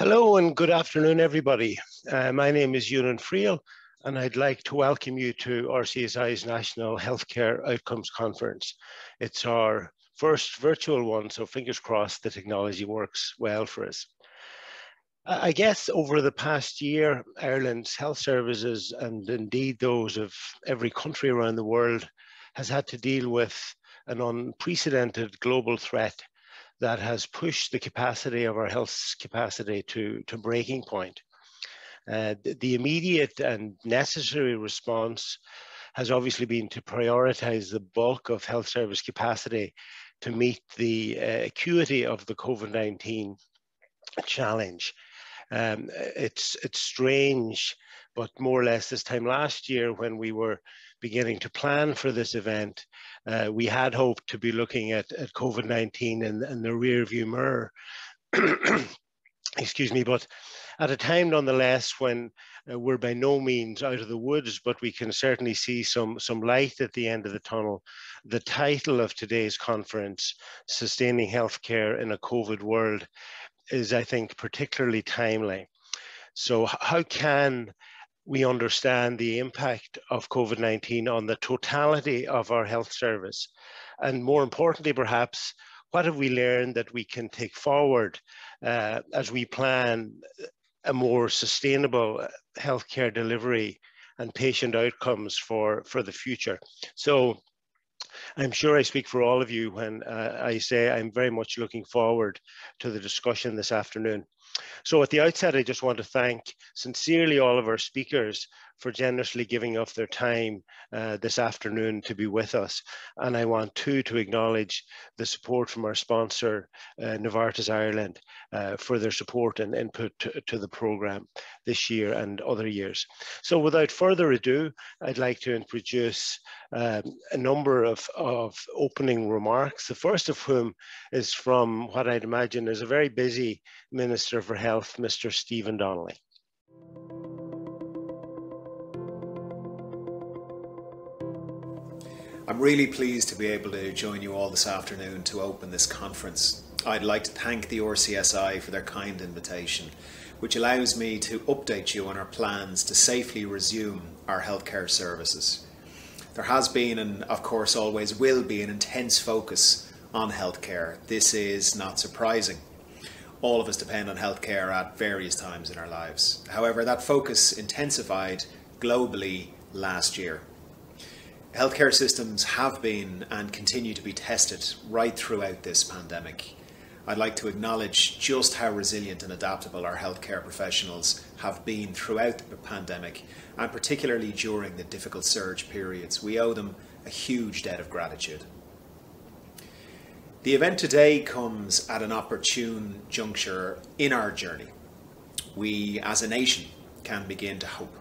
Hello and good afternoon, everybody. Uh, my name is Ewan Friel, and I'd like to welcome you to RCSI's National Healthcare Outcomes Conference. It's our first virtual one, so fingers crossed the technology works well for us. I guess over the past year, Ireland's health services and indeed those of every country around the world has had to deal with an unprecedented global threat that has pushed the capacity of our health capacity to, to breaking point. Uh, the, immediate and necessary response has obviously been to prioritize the bulk of health service capacity to meet the uh, acuity of the COVID-19 challenge. Um, it's, it's strange, but more or less this time last year when we were beginning to plan for this event, uh, we had hoped to be looking at, at COVID-19 in, in the rear view mirror. Excuse me, but at a time nonetheless when uh, we're by no means out of the woods, but we can certainly see some, some light at the end of the tunnel. The title of today's conference, Sustaining Healthcare in a COVID World, is, I think, particularly timely. So how can we understand the impact of COVID 19 on the totality of our health service. And more importantly, perhaps, what have we learned that we can take forward uh, as we plan a more sustainable healthcare delivery and patient outcomes for, for the future? So, I'm sure I speak for all of you when uh, I say I'm very much looking forward to the discussion this afternoon. So at the outset, I just want to thank sincerely all of our speakers for generously giving up their time uh, this afternoon to be with us. And I want too to acknowledge the support from our sponsor, uh, Novartis Ireland, uh, for their support and input to, to the programme this year and other years. So without further ado, I'd like to introduce um, a number of, of opening remarks, the first of whom is from what I'd imagine is a very busy Minister for Health, Mr. Stephen Donnelly. I'm really pleased to be able to join you all this afternoon to open this conference. I'd like to thank the RCSI for their kind invitation, which allows me to update you on our plans to safely resume our healthcare services. There has been, and of course always will be, an intense focus on healthcare. This is not surprising. All of us depend on healthcare at various times in our lives. However, that focus intensified globally last year. Healthcare systems have been and continue to be tested right throughout this pandemic. I'd like to acknowledge just how resilient and adaptable our healthcare professionals have been throughout the pandemic and particularly during the difficult surge periods. We owe them a huge debt of gratitude. The event today comes at an opportune juncture in our journey. We, as a nation, can begin to hope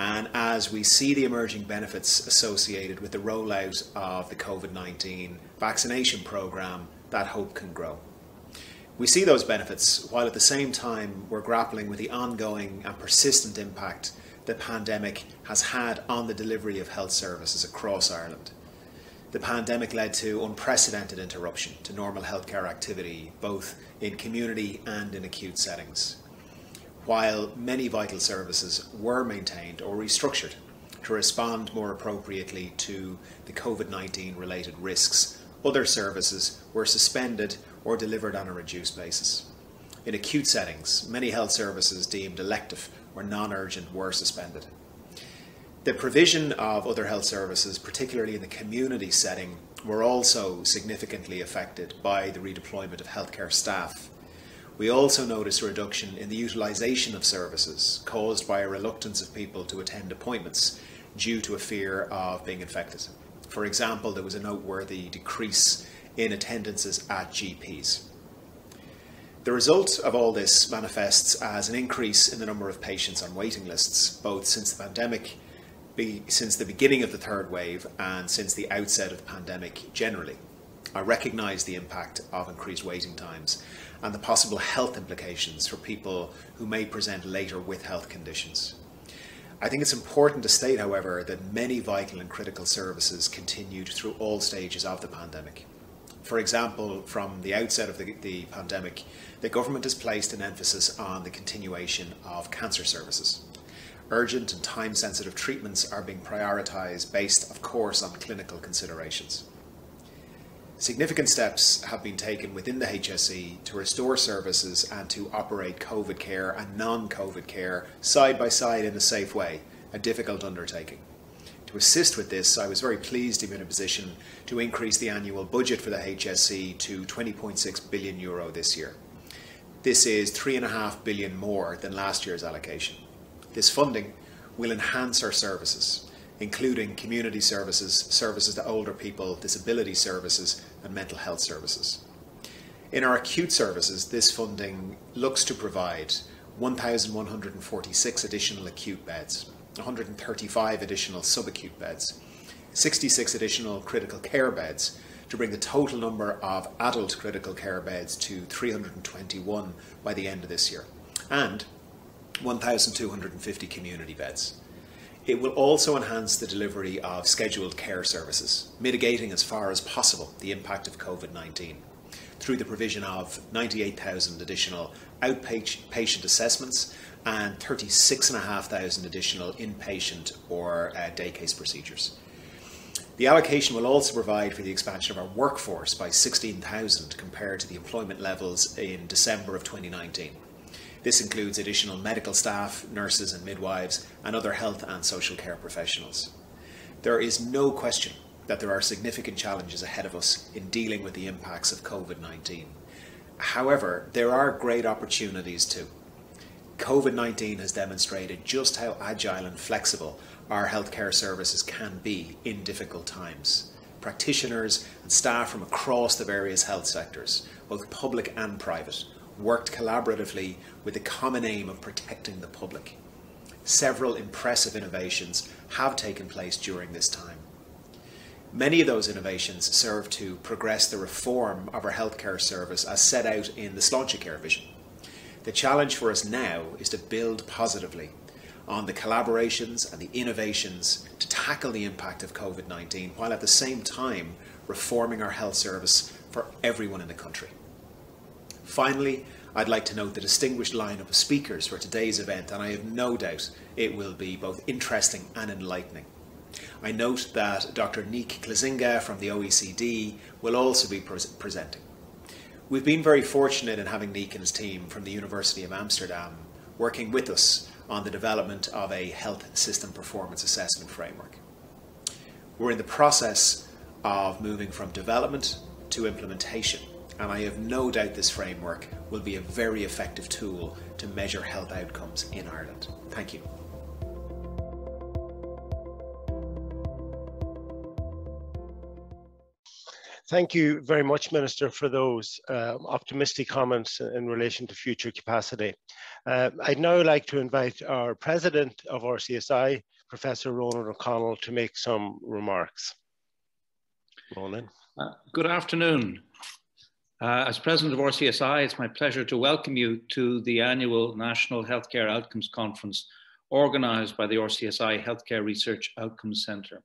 and as we see the emerging benefits associated with the rollout of the COVID 19 vaccination programme, that hope can grow. We see those benefits while at the same time we're grappling with the ongoing and persistent impact the pandemic has had on the delivery of health services across Ireland. The pandemic led to unprecedented interruption to normal healthcare activity, both in community and in acute settings while many vital services were maintained or restructured to respond more appropriately to the COVID 19 related risks. Other services were suspended or delivered on a reduced basis. In acute settings, many health services deemed elective or non urgent were suspended. The provision of other health services, particularly in the community setting, were also significantly affected by the redeployment of healthcare staff we also noticed a reduction in the utilisation of services caused by a reluctance of people to attend appointments due to a fear of being infected. For example, there was a noteworthy decrease in attendances at GPs. The result of all this manifests as an increase in the number of patients on waiting lists, both since the pandemic, be, since the beginning of the third wave, and since the outset of the pandemic generally. I recognise the impact of increased waiting times and the possible health implications for people who may present later with health conditions. I think it's important to state, however, that many vital and critical services continued through all stages of the pandemic. For example, from the outset of the, the pandemic, the government has placed an emphasis on the continuation of cancer services. Urgent and time sensitive treatments are being prioritised based, of course, on clinical considerations. Significant steps have been taken within the HSE to restore services and to operate COVID care and non COVID care side by side in a safe way, a difficult undertaking. To assist with this, I was very pleased to be in a position to increase the annual budget for the HSE to 20.6 billion euro this year. This is 3.5 billion more than last year's allocation. This funding will enhance our services, including community services, services to older people, disability services, and mental health services. In our acute services, this funding looks to provide 1,146 additional acute beds, 135 additional subacute beds, 66 additional critical care beds to bring the total number of adult critical care beds to 321 by the end of this year, and 1,250 community beds. It will also enhance the delivery of scheduled care services, mitigating as far as possible the impact of COVID 19 through the provision of 98,000 additional outpatient assessments and 36,500 additional inpatient or uh, day case procedures. The allocation will also provide for the expansion of our workforce by 16,000 compared to the employment levels in December of 2019. This includes additional medical staff, nurses and midwives, and other health and social care professionals. There is no question that there are significant challenges ahead of us in dealing with the impacts of COVID 19. However, there are great opportunities too. COVID 19 has demonstrated just how agile and flexible our healthcare services can be in difficult times. Practitioners and staff from across the various health sectors, both public and private, worked collaboratively with the common aim of protecting the public. Several impressive innovations have taken place during this time. Many of those innovations serve to progress the reform of our healthcare service as set out in the Sláintecare vision. The challenge for us now is to build positively on the collaborations and the innovations to tackle the impact of COVID 19 while at the same time reforming our health service for everyone in the country. Finally, I'd like to note the distinguished lineup of speakers for today's event, and I have no doubt it will be both interesting and enlightening. I note that Dr. Niek Klazinga from the OECD will also be pre presenting. We've been very fortunate in having Niek and his team from the University of Amsterdam working with us on the development of a health system performance assessment framework. We're in the process of moving from development to implementation, and I have no doubt this framework will be a very effective tool to measure health outcomes in Ireland. Thank you. Thank you very much, Minister, for those uh, optimistic comments in relation to future capacity. Uh, I'd now like to invite our President of RCSI, Professor Ronan O'Connell, to make some remarks. Ronan. Uh, good afternoon. Uh, as President of RCSI, it's my pleasure to welcome you to the annual National Healthcare Outcomes Conference organised by the RCSI Healthcare Research Outcomes Centre.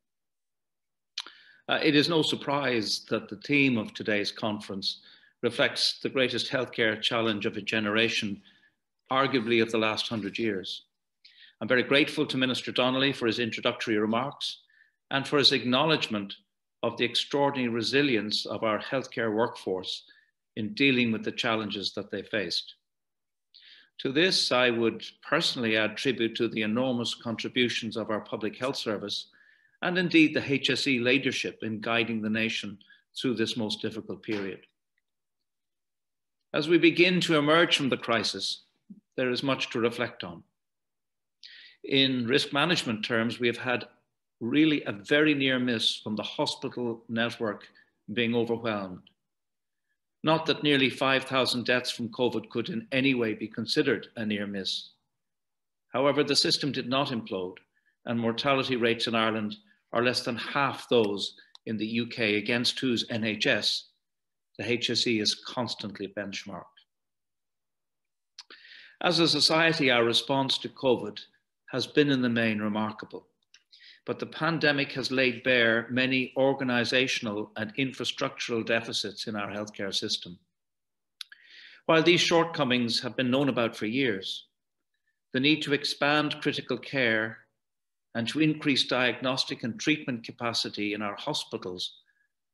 Uh, it is no surprise that the theme of today's conference reflects the greatest healthcare challenge of a generation, arguably of the last hundred years. I'm very grateful to Minister Donnelly for his introductory remarks and for his acknowledgement of the extraordinary resilience of our healthcare workforce in dealing with the challenges that they faced. To this, I would personally add tribute to the enormous contributions of our public health service and indeed the HSE leadership in guiding the nation through this most difficult period. As we begin to emerge from the crisis, there is much to reflect on. In risk management terms, we have had really a very near miss from the hospital network being overwhelmed. Not that nearly 5,000 deaths from COVID could in any way be considered a near miss. However, the system did not implode, and mortality rates in Ireland are less than half those in the UK against whose NHS the HSE is constantly benchmarked. As a society, our response to COVID has been in the main remarkable. But the pandemic has laid bare many organizational and infrastructural deficits in our healthcare system. While these shortcomings have been known about for years, the need to expand critical care and to increase diagnostic and treatment capacity in our hospitals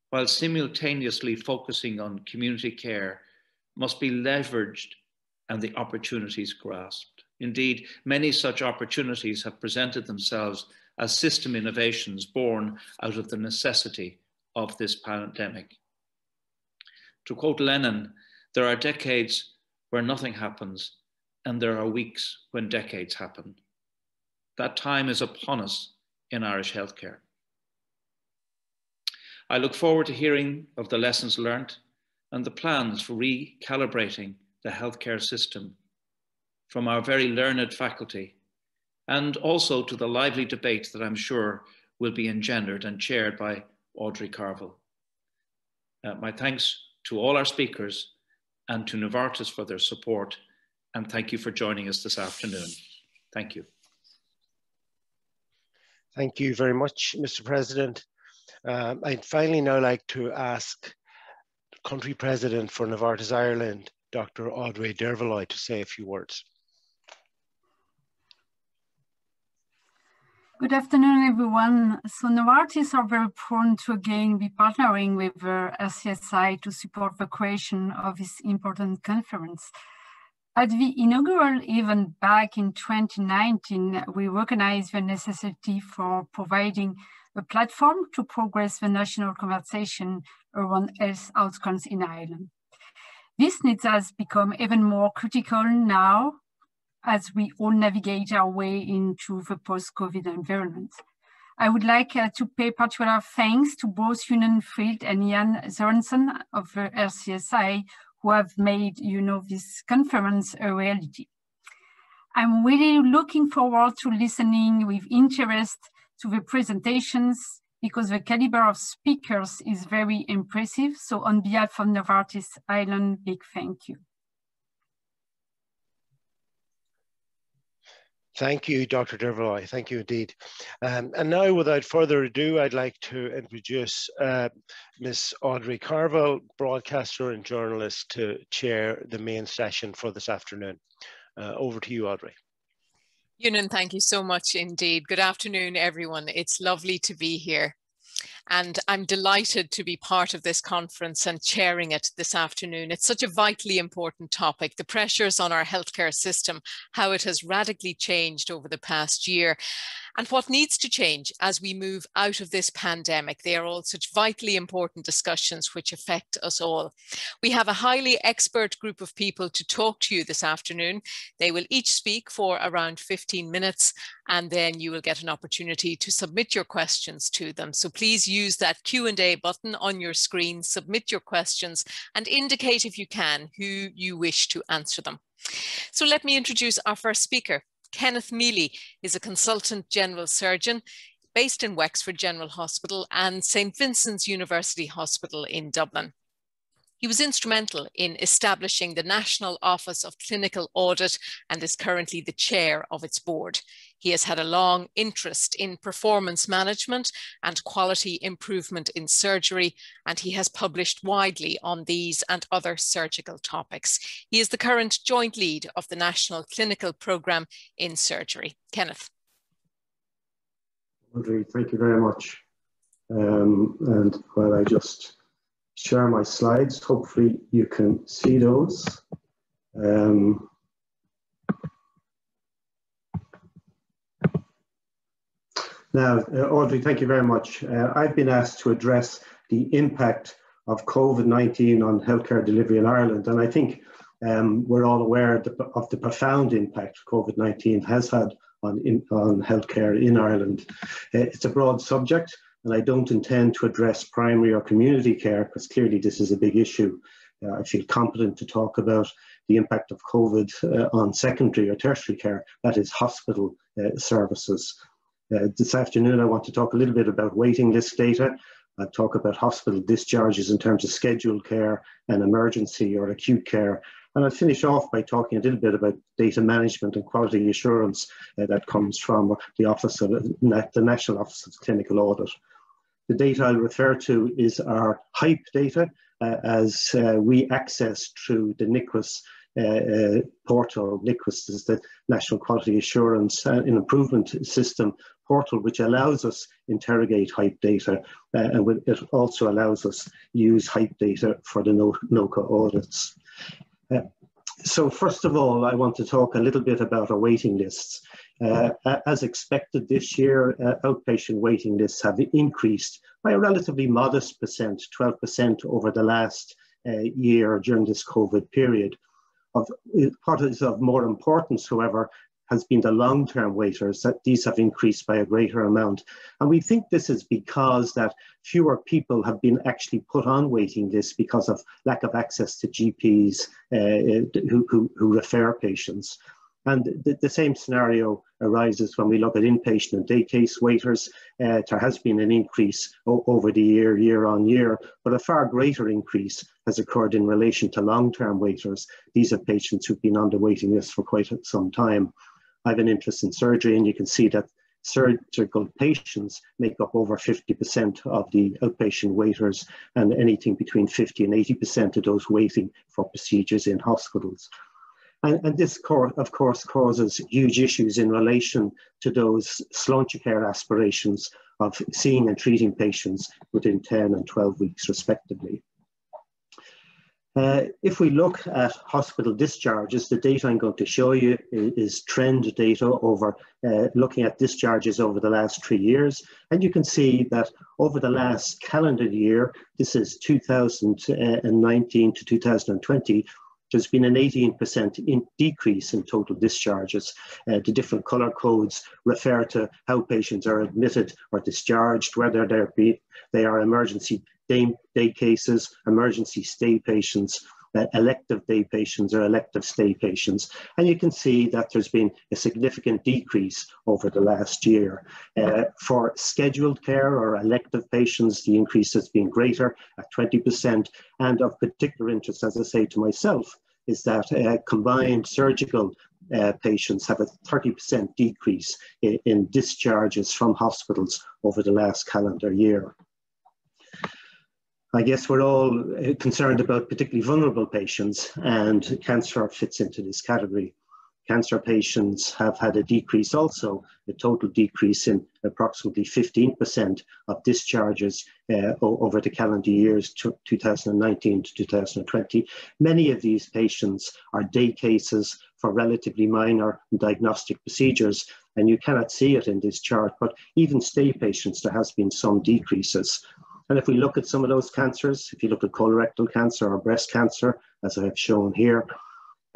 while simultaneously focusing on community care must be leveraged and the opportunities grasped. Indeed, many such opportunities have presented themselves as system innovations born out of the necessity of this pandemic. To quote Lenin, there are decades where nothing happens, and there are weeks when decades happen. That time is upon us in Irish healthcare. I look forward to hearing of the lessons learnt and the plans for recalibrating the healthcare system from our very learned faculty, and also to the lively debate that I'm sure will be engendered and chaired by Audrey Carville. Uh, my thanks to all our speakers and to Novartis for their support, and thank you for joining us this afternoon. Thank you. Thank you very much, Mr. President. Um, I'd finally now like to ask Country President for Novartis Ireland, Dr. Audrey d'Hervoloy, to say a few words. Good afternoon, everyone. So Novartis are very proud to again be partnering with uh, RCSI to support the creation of this important conference. At the inaugural event back in 2019, we recognized the necessity for providing a platform to progress the national conversation around health outcomes in Ireland. This needs has become even more critical now as we all navigate our way into the post-COVID environment. I would like uh, to pay particular thanks to both Ewan Friel and Jan Sorensen of the RCSI who have made you know, this conference a reality. I'm really looking forward to listening with interest to the presentations because the caliber of speakers is very impressive. So on behalf of Novartis Ireland, big thank you. Thank you, Dr. d'Hervoloy. Thank you indeed. Um, and now, without further ado, I'd like to introduce uh, Ms. Audrey Carville, broadcaster and journalist, to chair the main session for this afternoon. Uh, over to you, Audrey. Ewan, thank you so much indeed. Good afternoon, everyone. It's lovely to be here. And I'm delighted to be part of this conference and chairing it this afternoon. It's such a vitally important topic, the pressures on our healthcare system, how it has radically changed over the past year and what needs to change as we move out of this pandemic. They are all such vitally important discussions which affect us all. We have a highly expert group of people to talk to you this afternoon. They will each speak for around 15 minutes and then you will get an opportunity to submit your questions to them. So please use that Q&A button on your screen, submit your questions and indicate if you can who you wish to answer them. So let me introduce our first speaker. Kenneth Mealy is a consultant general surgeon based in Wexford General Hospital and St. Vincent's University Hospital in Dublin. He was instrumental in establishing the National Office of Clinical Audit and is currently the chair of its board. He has had a long interest in performance management and quality improvement in surgery, and he has published widely on these and other surgical topics. He is the current joint lead of the National Clinical Programme in Surgery. Kenneth. Audrey, thank you very much. Um, and while I just share my slides. Hopefully you can see those. Um, now, uh, Audrey, thank you very much. Uh, I've been asked to address the impact of COVID-19 on healthcare delivery in Ireland, and I think um, we're all aware of the, of the profound impact COVID-19 has had on, in, on healthcare in Ireland. Uh, it's a broad subject, and I don't intend to address primary or community care because clearly this is a big issue. Uh, I feel competent to talk about the impact of COVID uh, on secondary or tertiary care, that is hospital uh, services. Uh, this afternoon I want to talk a little bit about waiting list data. I'll talk about hospital discharges in terms of scheduled care and emergency or acute care. And I'll finish off by talking a little bit about data management and quality assurance uh, that comes from the Office of the National Office of Clinical Audit. The data I'll refer to is our HIPE data uh, as uh, we access through the NQAIS uh, uh, portal. NQAIS is the National Quality Assurance and Improvement System portal, which allows us interrogate HIPE data, uh, and it also allows us use HIPE data for the NOCA audits. Uh, so first of all, I want to talk a little bit about our waiting lists. Uh, as expected this year, uh, outpatient waiting lists have increased by a relatively modest percent, 12% over the last uh, year during this COVID period. Of, what is of more importance, however, has been the long-term waiters, that these have increased by a greater amount. And we think this is because that fewer people have been actually put on waiting lists because of lack of access to GPs uh, who, who, who refer patients. And the, the, same scenario arises when we look at inpatient and day case waiters. Uh, there has been an increase over the year, year on year, but a far greater increase has occurred in relation to long-term waiters. These are patients who've been on the waiting list for quite some time. I have an interest in surgery and you can see that surgical patients make up over 50% of the outpatient waiters and anything between 50 and 80% of those waiting for procedures in hospitals. And, and this, of course, causes huge issues in relation to those Sláintecare aspirations of seeing and treating patients within 10 and 12 weeks, respectively. Uh, if we look at hospital discharges, the data I'm going to show you is trend data over uh, looking at discharges over the last three years. And you can see that over the last calendar year, this is 2019 to 2020, there's been an 18% in decrease in total discharges. Uh, the different colour codes refer to how patients are admitted or discharged, whether they're be, they are emergency day, day cases, emergency stay patients, uh, elective day patients or elective stay patients. And you can see that there's been a significant decrease over the last year. Uh, for scheduled care or elective patients, the increase has been greater at 20%. And of particular interest, as I say to myself, is that uh, combined surgical uh, patients have a 30% decrease in, in discharges from hospitals over the last calendar year. I guess we're all uh, concerned about particularly vulnerable patients, and cancer fits into this category. Cancer patients have had a decrease also, a total decrease in approximately 15% of discharges uh, over the calendar years 2019 to 2020. Many of these patients are day cases for relatively minor diagnostic procedures, and you cannot see it in this chart, but even stay patients, there has been some decreases. And if we look at some of those cancers, if you look at colorectal cancer or breast cancer, as I have shown here,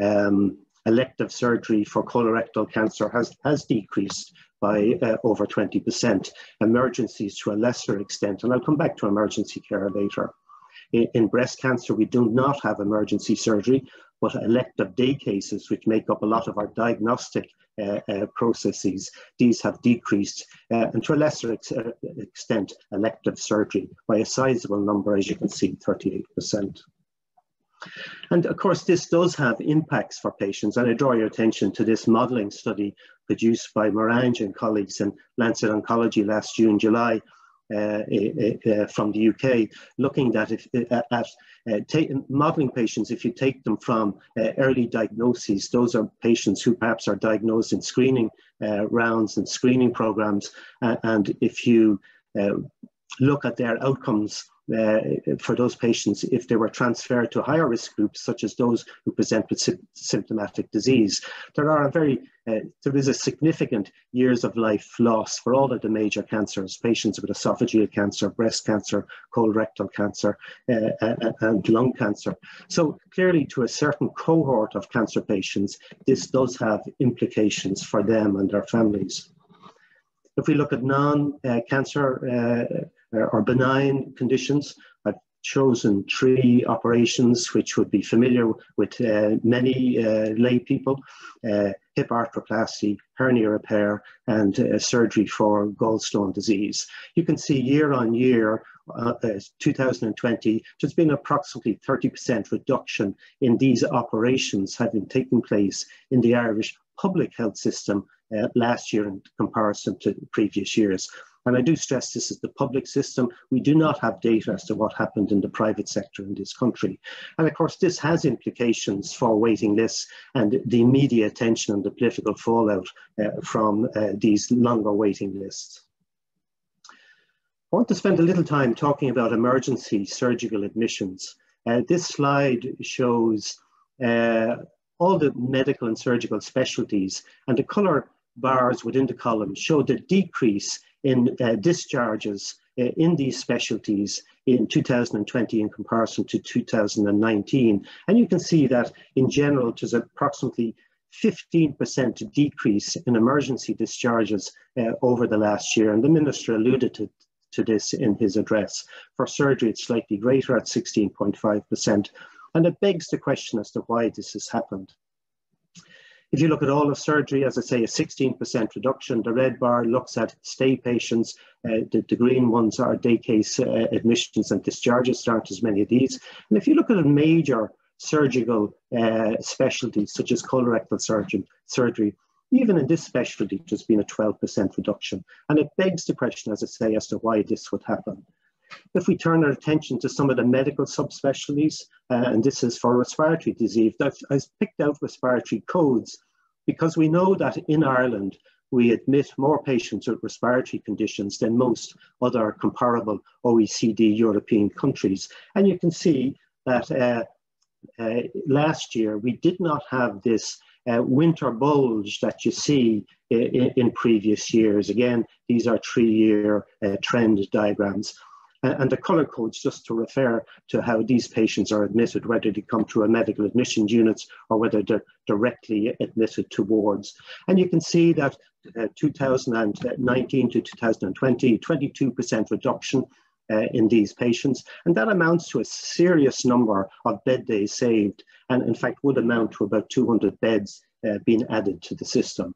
um, elective surgery for colorectal cancer has, has decreased by uh, over 20%, emergencies to a lesser extent, and I'll come back to emergency care later. In, in breast cancer, we do not have emergency surgery, but elective day cases, which make up a lot of our diagnostic uh, uh, processes, these have decreased, uh, and to a lesser ex uh, extent, elective surgery by a sizable number, as you can see, 38%. And of course, this does have impacts for patients. And I draw your attention to this modeling study produced by Maringe and colleagues in Lancet Oncology last June, July, uh, uh, from the UK, looking at, if, at modeling patients, if you take them from uh, early diagnoses, those are patients who perhaps are diagnosed in screening rounds and screening programs. and if you look at their outcomes uh, for those patients if they were transferred to higher risk groups, such as those who present with sy symptomatic disease. There are a very, uh, there is a significant years of life loss for all of the major cancers, patients with esophageal cancer, breast cancer, colorectal cancer, uh, uh and lung cancer. So clearly to a certain cohort of cancer patients, this does have implications for them and their families. If we look at non-cancer uh, or benign conditions, I've chosen three operations which would be familiar with uh, many uh, lay people, uh, hip arthroplasty, hernia repair, and uh, surgery for gallstone disease. You can see year on year, uh, 2020, there's been approximately 30% reduction in these operations having taken place in the Irish public health system uh, last year in comparison to previous years. And I do stress this is the public system. We do not have data as to what happened in the private sector in this country. And of course, this has implications for waiting lists and the media attention and the political fallout uh, from uh, these longer waiting lists. I want to spend a little time talking about emergency surgical admissions. Uh, this slide shows uh, all the medical and surgical specialties and the colour bars within the column show the decrease in uh, discharges uh, in these specialties in 2020 in comparison to 2019. And you can see that in general, there's approximately 15% decrease in emergency discharges uh, over the last year. And the minister alluded to, to this in his address. For surgery, it's slightly greater at 16.5%. And it begs the question as to why this has happened. If you look at all of surgery, as I say, a 16% reduction. The red bar looks at stay patients. Uh, the, the, green ones are day case uh, admissions and discharges. There aren't as many of these. And if you look at a major surgical uh, specialties such as colorectal surgeon, surgery, even in this specialty, there's been a 12% reduction. And it begs the question, as I say, as to why this would happen. If we turn our attention to some of the medical subspecialties, uh, and this is for respiratory disease, I've, I've picked out respiratory codes because we know that in Ireland, we admit more patients with respiratory conditions than most other comparable OECD European countries. And you can see that uh, uh, last year we did not have this uh, winter bulge that you see in, in, previous years. Again, these are three-year uh, trend diagrams. And the colour codes just to refer to how these patients are admitted, whether they come through a medical admissions units or whether they're directly admitted to wards. And you can see that uh, 2019 to 2020, 22% reduction uh, in these patients. And that amounts to a serious number of bed days saved, and in fact would amount to about 200 beds uh, being added to the system.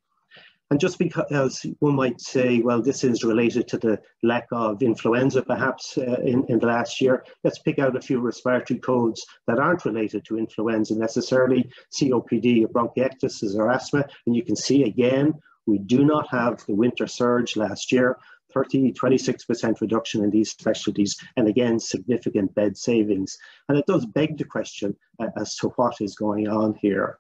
And just because one might say, well, this is related to the lack of influenza perhaps uh, in, in the last year, let's pick out a few respiratory codes that aren't related to influenza necessarily, COPD, or bronchiectasis or asthma. And you can see again, we do not have the winter surge last year, 30, 26% reduction in these specialties, and again, significant bed savings. And it does beg the question uh, as to what is going on here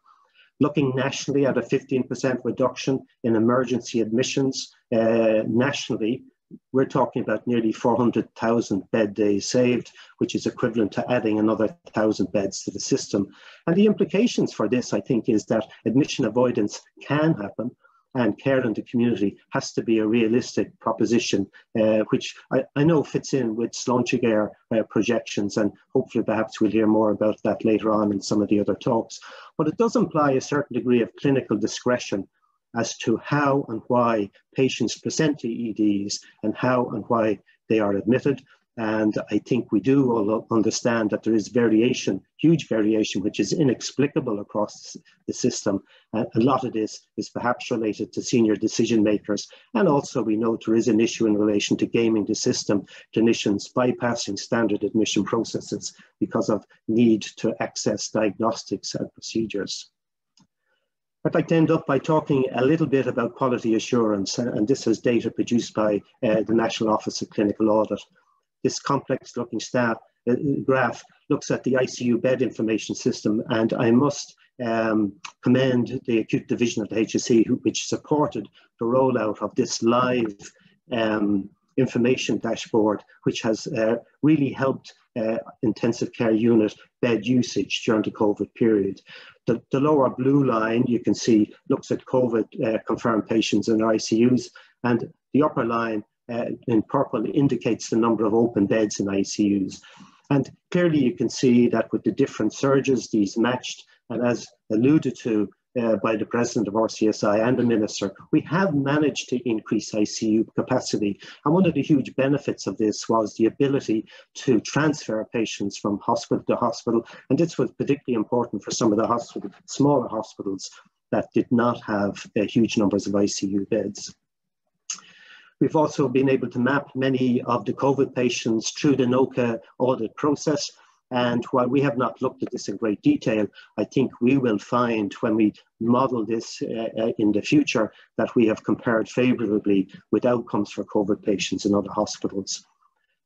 looking nationally at a 15% reduction in emergency admissions uh, nationally, we're talking about nearly 400,000 bed days saved, which is equivalent to adding another 1,000 beds to the system. And the implications for this, I think, is that admission avoidance can happen, and care in the community has to be a realistic proposition, uh, which I, I, know fits in with Sláintecare uh, projections, and hopefully perhaps we'll hear more about that later on in some of the other talks. But it does imply a certain degree of clinical discretion as to how and why patients present to EDs and how and why they are admitted. And I think we do all understand that there is variation, huge variation, which is inexplicable across the system. Uh, a lot of this is perhaps related to senior decision makers. And also we know there is an issue in relation to gaming the system, clinicians bypassing standard admission processes because of need to access diagnostics and procedures. I'd like to end up by talking a little bit about quality assurance, and this is data produced by uh, the National Office of Clinical Audit this complex looking staff, uh, graph looks at the ICU bed information system and I must um, commend the acute division of the HSE which supported the rollout of this live um, information dashboard which has uh, really helped uh, intensive care unit bed usage during the COVID period. The, the lower blue line you can see looks at COVID uh, confirmed patients in ICUs and the upper line uh, in purple indicates the number of open beds in ICUs. And clearly you can see that with the different surges, these matched, and as alluded to, uh, by the president of RCSI and the minister, we have managed to increase ICU capacity. And one of the huge benefits of this was the ability to transfer patients from hospital to hospital. And this was particularly important for some of the hospital, smaller hospitals that did not have uh, huge numbers of ICU beds. We've also been able to map many of the COVID patients through the NOCA audit process. And while we have not looked at this in great detail, I think we will find when we model this uh, uh in the future that we have compared favorably with outcomes for COVID patients in other hospitals.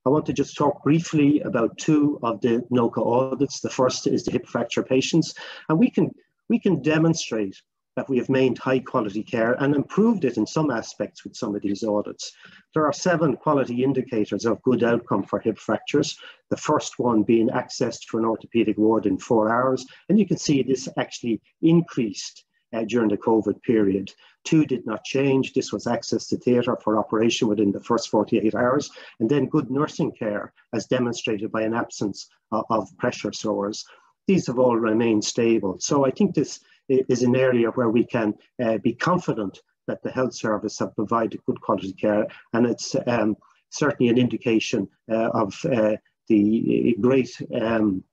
I want to just talk briefly about two of the NOCA audits. The first is the hip fracture patients, and we can, we can demonstrate that we have maintained high quality care and improved it in some aspects with some of these audits. There are seven quality indicators of good outcome for hip fractures. The first one being access to an orthopedic ward in four hours. And you can see this actually increased uh, during the COVID period. Two did not change. This was access to theatre for operation within the first 48 hours. And then good nursing care as demonstrated by an absence of, of pressure sores. These have all remained stable. So I think this is an area where we can uh, be confident that the health service have provided good quality care and it's um, certainly an indication uh, of uh, the great um,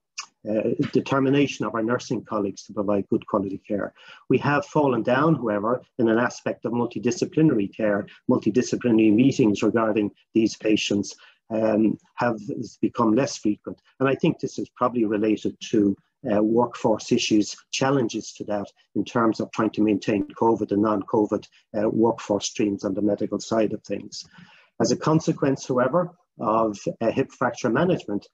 uh, determination of our nursing colleagues to provide good quality care. We have fallen down, however, in an aspect of multidisciplinary care, multidisciplinary meetings regarding these patients um, have become less frequent. And I think this is probably related to uh, workforce issues, challenges to that in terms of trying to maintain COVID and non-COVID uh, workforce streams on the medical side of things. As a consequence, however, of uh, hip fracture management,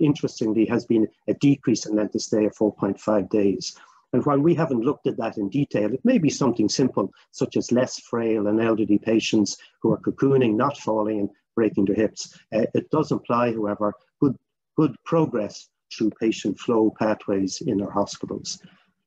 interestingly, has been a decrease in length of stay of 4.5 days. And while we haven't looked at that in detail, it may be something simple, such as less frail and elderly patients who are cocooning, not falling and breaking their hips. Uh, it does imply, however, good, good progress through patient flow pathways in our hospitals.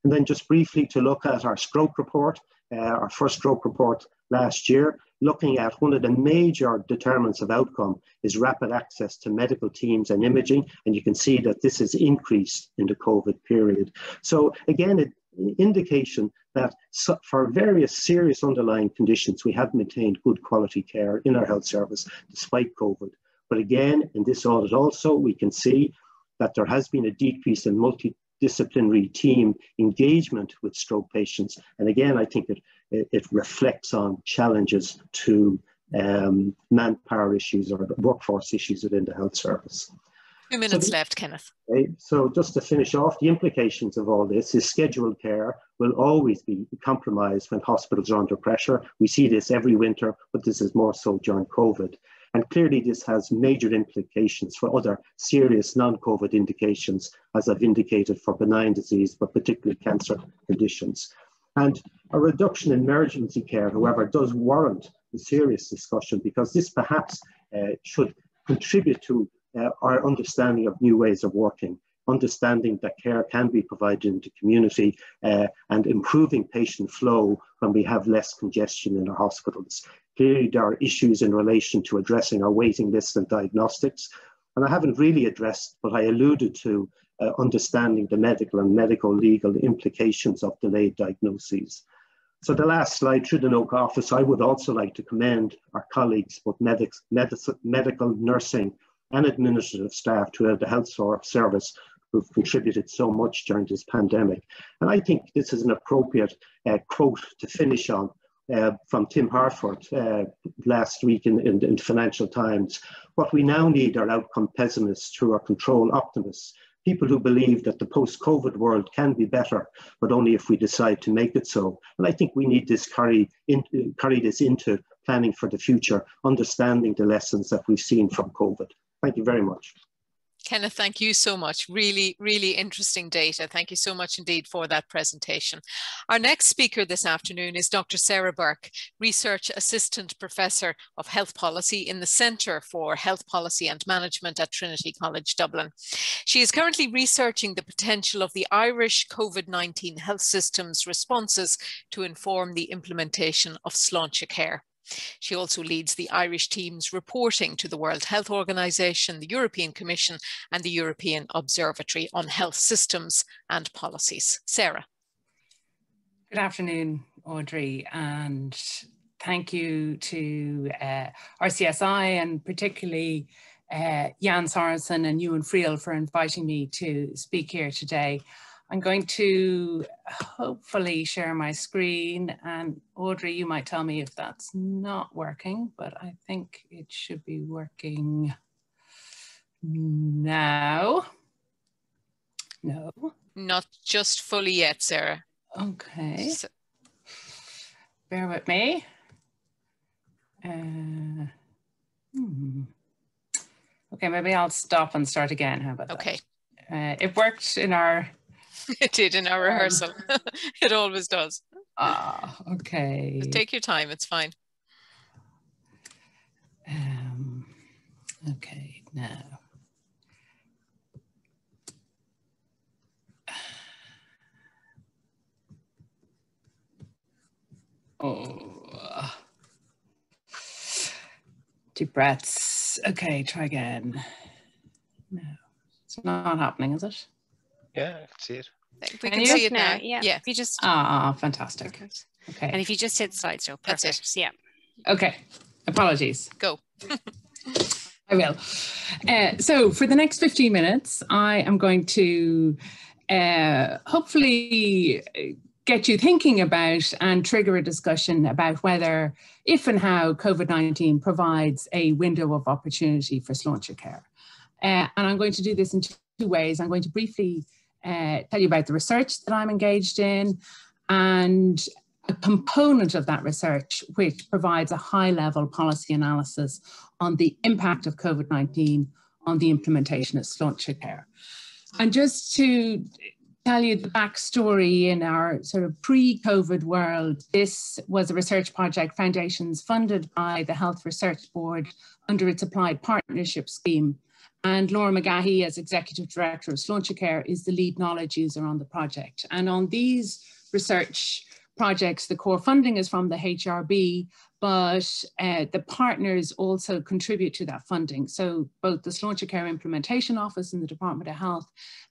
And then just briefly to look at our stroke report, uh, our first stroke report last year, looking at one of the major determinants of outcome is rapid access to medical teams and imaging. And you can see that this has increased in the COVID period. So again, an indication that for various serious underlying conditions, we have maintained good quality care in our health service despite COVID. But again, in this audit also, we can see that there has been a decrease in multidisciplinary team engagement with stroke patients. And again, I think it, it, reflects on challenges to um, manpower issues or workforce issues within the health service. Two minutes so, left, Kenneth. Okay, so just to finish off, the implications of all this is scheduled care will always be compromised when hospitals are under pressure. We see this every winter, but this is more so during COVID. And clearly this has major implications for other serious non-COVID indications, as I've indicated for benign disease, but particularly cancer conditions. And a reduction in emergency care, however, does warrant a serious discussion because this perhaps uh, should contribute to uh, our understanding of new ways of working, understanding that care can be provided in the community uh, and improving patient flow when we have less congestion in our hospitals. Clearly, there are issues in relation to addressing our waiting lists and diagnostics. And I haven't really addressed, but I alluded to uh, understanding the medical and medical legal implications of delayed diagnoses. So the last slide through the NOCA office, I would also like to commend our colleagues, both medics, medical, nursing and administrative staff to the health service who've contributed so much during this pandemic. And I think this is an appropriate uh, quote to finish on uh, from Tim Harford uh, last week in, in, in, Financial Times. What we now need are outcome pessimists through our control optimists, people who believe that the post-COVID world can be better, but only if we decide to make it so. And I think we need this carry, in, carry this into planning for the future, understanding the lessons that we've seen from COVID. Thank you very much. Kenneth, thank you so much. Really, really interesting data. Thank you so much indeed for that presentation. Our next speaker this afternoon is Dr. Sara Burke, Research Assistant Professor of Health Policy in the Centre for Health Policy and Management at Trinity College Dublin. She is currently researching the potential of the Irish COVID-19 health system's responses to inform the implementation of Sláintecare. She also leads the Irish team's reporting to the World Health Organization, the European Commission, and the European Observatory on Health Systems and Policies. Sara. Good afternoon, Audrey, and thank you to uh, RCSI and particularly uh, Jan Sorensen and Ewan Friel for inviting me to speak here today. I'm going to hopefully share my screen and Audrey, you might tell me if that's not working, but I think it should be working now. No. Not just fully yet, Sara. Okay. So, Bear with me. Uh, hmm. Okay, maybe I'll stop and start again. How about okay. that? Okay. Uh, it worked in our. it did in our rehearsal. It always does. Ah, okay. Just take your time. It's fine. Um, okay, now. Oh. Deep breaths. Okay, try again. No, it's not happening, is it? Yeah, I can see it. We can, can see it now. now. Yeah. yeah. If you just ah, fantastic. Okay. And if you just hit the slideshow, perfect. That's it. Yeah. Okay. Apologies. Go. I will. Uh, so for the next 15 minutes, I am going to uh, hopefully get you thinking about and trigger a discussion about whether, if and how COVID 19 provides a window of opportunity for Sláintecare. Uh, and I'm going to do this in two ways. I'm going to briefly uh, tell you about the research that I'm engaged in and a component of that research which provides a high level policy analysis on the impact of COVID 19 on the implementation of Sláintecare. And just to tell you the backstory in our sort of pre-COVID world. This was a research project foundations funded by the Health Research Board under its applied partnership scheme. And Laura Magahy, as executive director of Sláintecare, is the lead knowledge user on the project. And on these research projects, the core funding is from the HRB, but uh, the partners also contribute to that funding. So both the Sláintecare Implementation Office in the Department of Health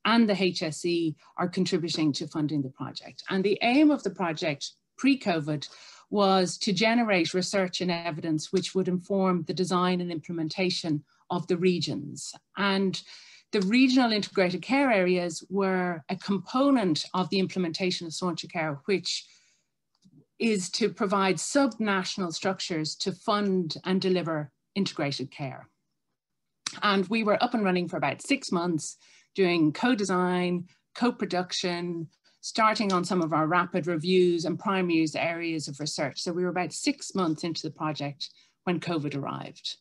and the HSE are contributing to funding the project. And the aim of the project pre-COVID was to generate research and evidence which would inform the design and implementation of the regions. And the regional integrated care areas were a component of the implementation of Sláintecare, which is to provide subnational structures to fund and deliver integrated care. And we were up and running for about six months doing co-design, co-production, starting on some of our rapid reviews and primary areas of research. So we were about six months into the project when COVID arrived.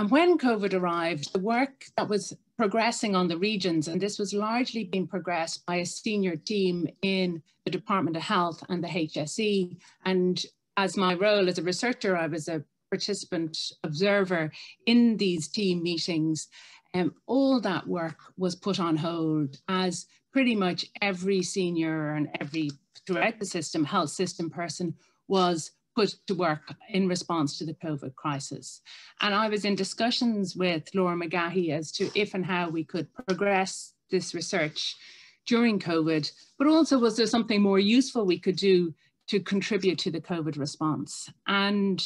And when COVID arrived, the work that was progressing on the regions, and this was largely being progressed by a senior team in the Department of Health and the HSE. And as my role as a researcher, I was a participant observer in these team meetings. And um, all that work was put on hold as pretty much every senior and every throughout the system, health system person was put to work in response to the COVID crisis. And I was in discussions with Laura Magahy as to if and how we could progress this research during COVID, but also was there something more useful we could do to contribute to the COVID response? And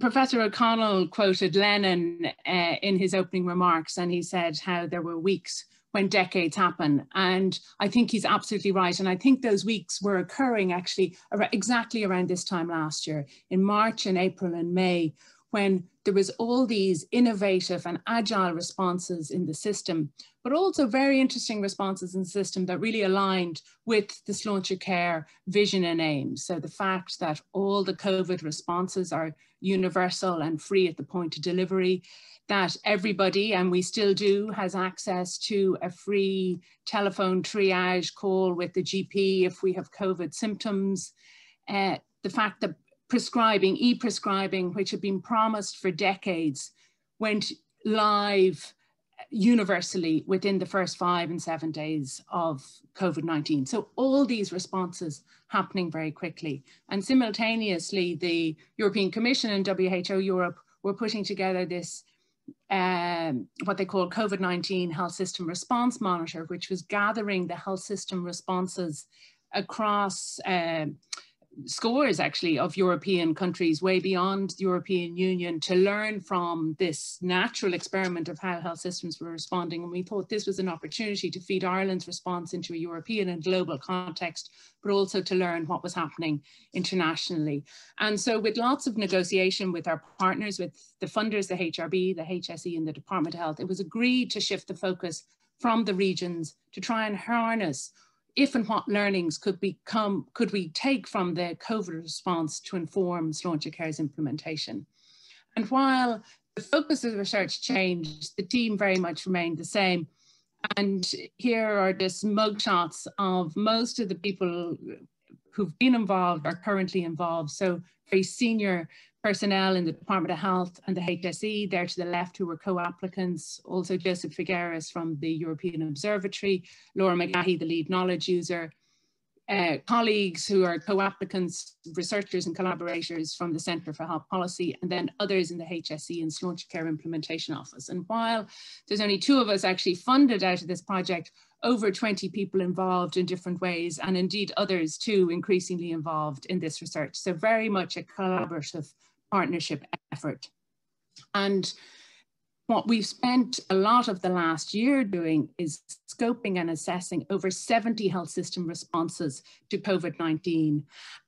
Professor O'Connell quoted Lenin uh, in his opening remarks, and he said how there were weeks when decades happen. And I think he's absolutely right. And I think those weeks were occurring actually exactly around this time last year, in March and April and May, when there was all these innovative and agile responses in the system, but also very interesting responses in the system that really aligned with the Sláintecare vision and aim. So the fact that all the COVID responses are universal and free at the point of delivery, that everybody, and we still do, has access to a free telephone triage call with the GP if we have COVID symptoms. Uh, the fact that prescribing, e-prescribing, which had been promised for decades, went live universally within the first five and seven days of COVID-19. So all these responses happening very quickly. And simultaneously, the European Commission and WHO Europe were putting together this um, what they call COVID 19 Health System Response Monitor, which was gathering the health system responses across um, scores actually of European countries way beyond the European Union to learn from this natural experiment of how health systems were responding. And we thought this was an opportunity to feed Ireland's response into a European and global context, but also to learn what was happening internationally. And so with lots of negotiation with our partners, with the funders, the HRB, the HSE and the Department of Health, it was agreed to shift the focus from the regions to try and harness if and what learnings could become could we take from the COVID response to inform Sláintecare's implementation? And while the focus of the research changed, the team very much remained the same. And here are just mugshots of most of the people who've been involved are currently involved. So very senior personnel in the Department of Health and the HSE there to the left who were co-applicants, also Joseph Figueras from the European Observatory, Laura Magahy, the lead knowledge user, uh, colleagues who are co-applicants, researchers and collaborators from the Centre for Health Policy, and then others in the HSE and Sláintecare Implementation Office. And while there's only two of us actually funded out of this project, over 20 people involved in different ways, and indeed others too increasingly involved in this research. So very much a collaborative partnership effort. And what we've spent a lot of the last year doing is scoping and assessing over 70 health system responses to COVID-19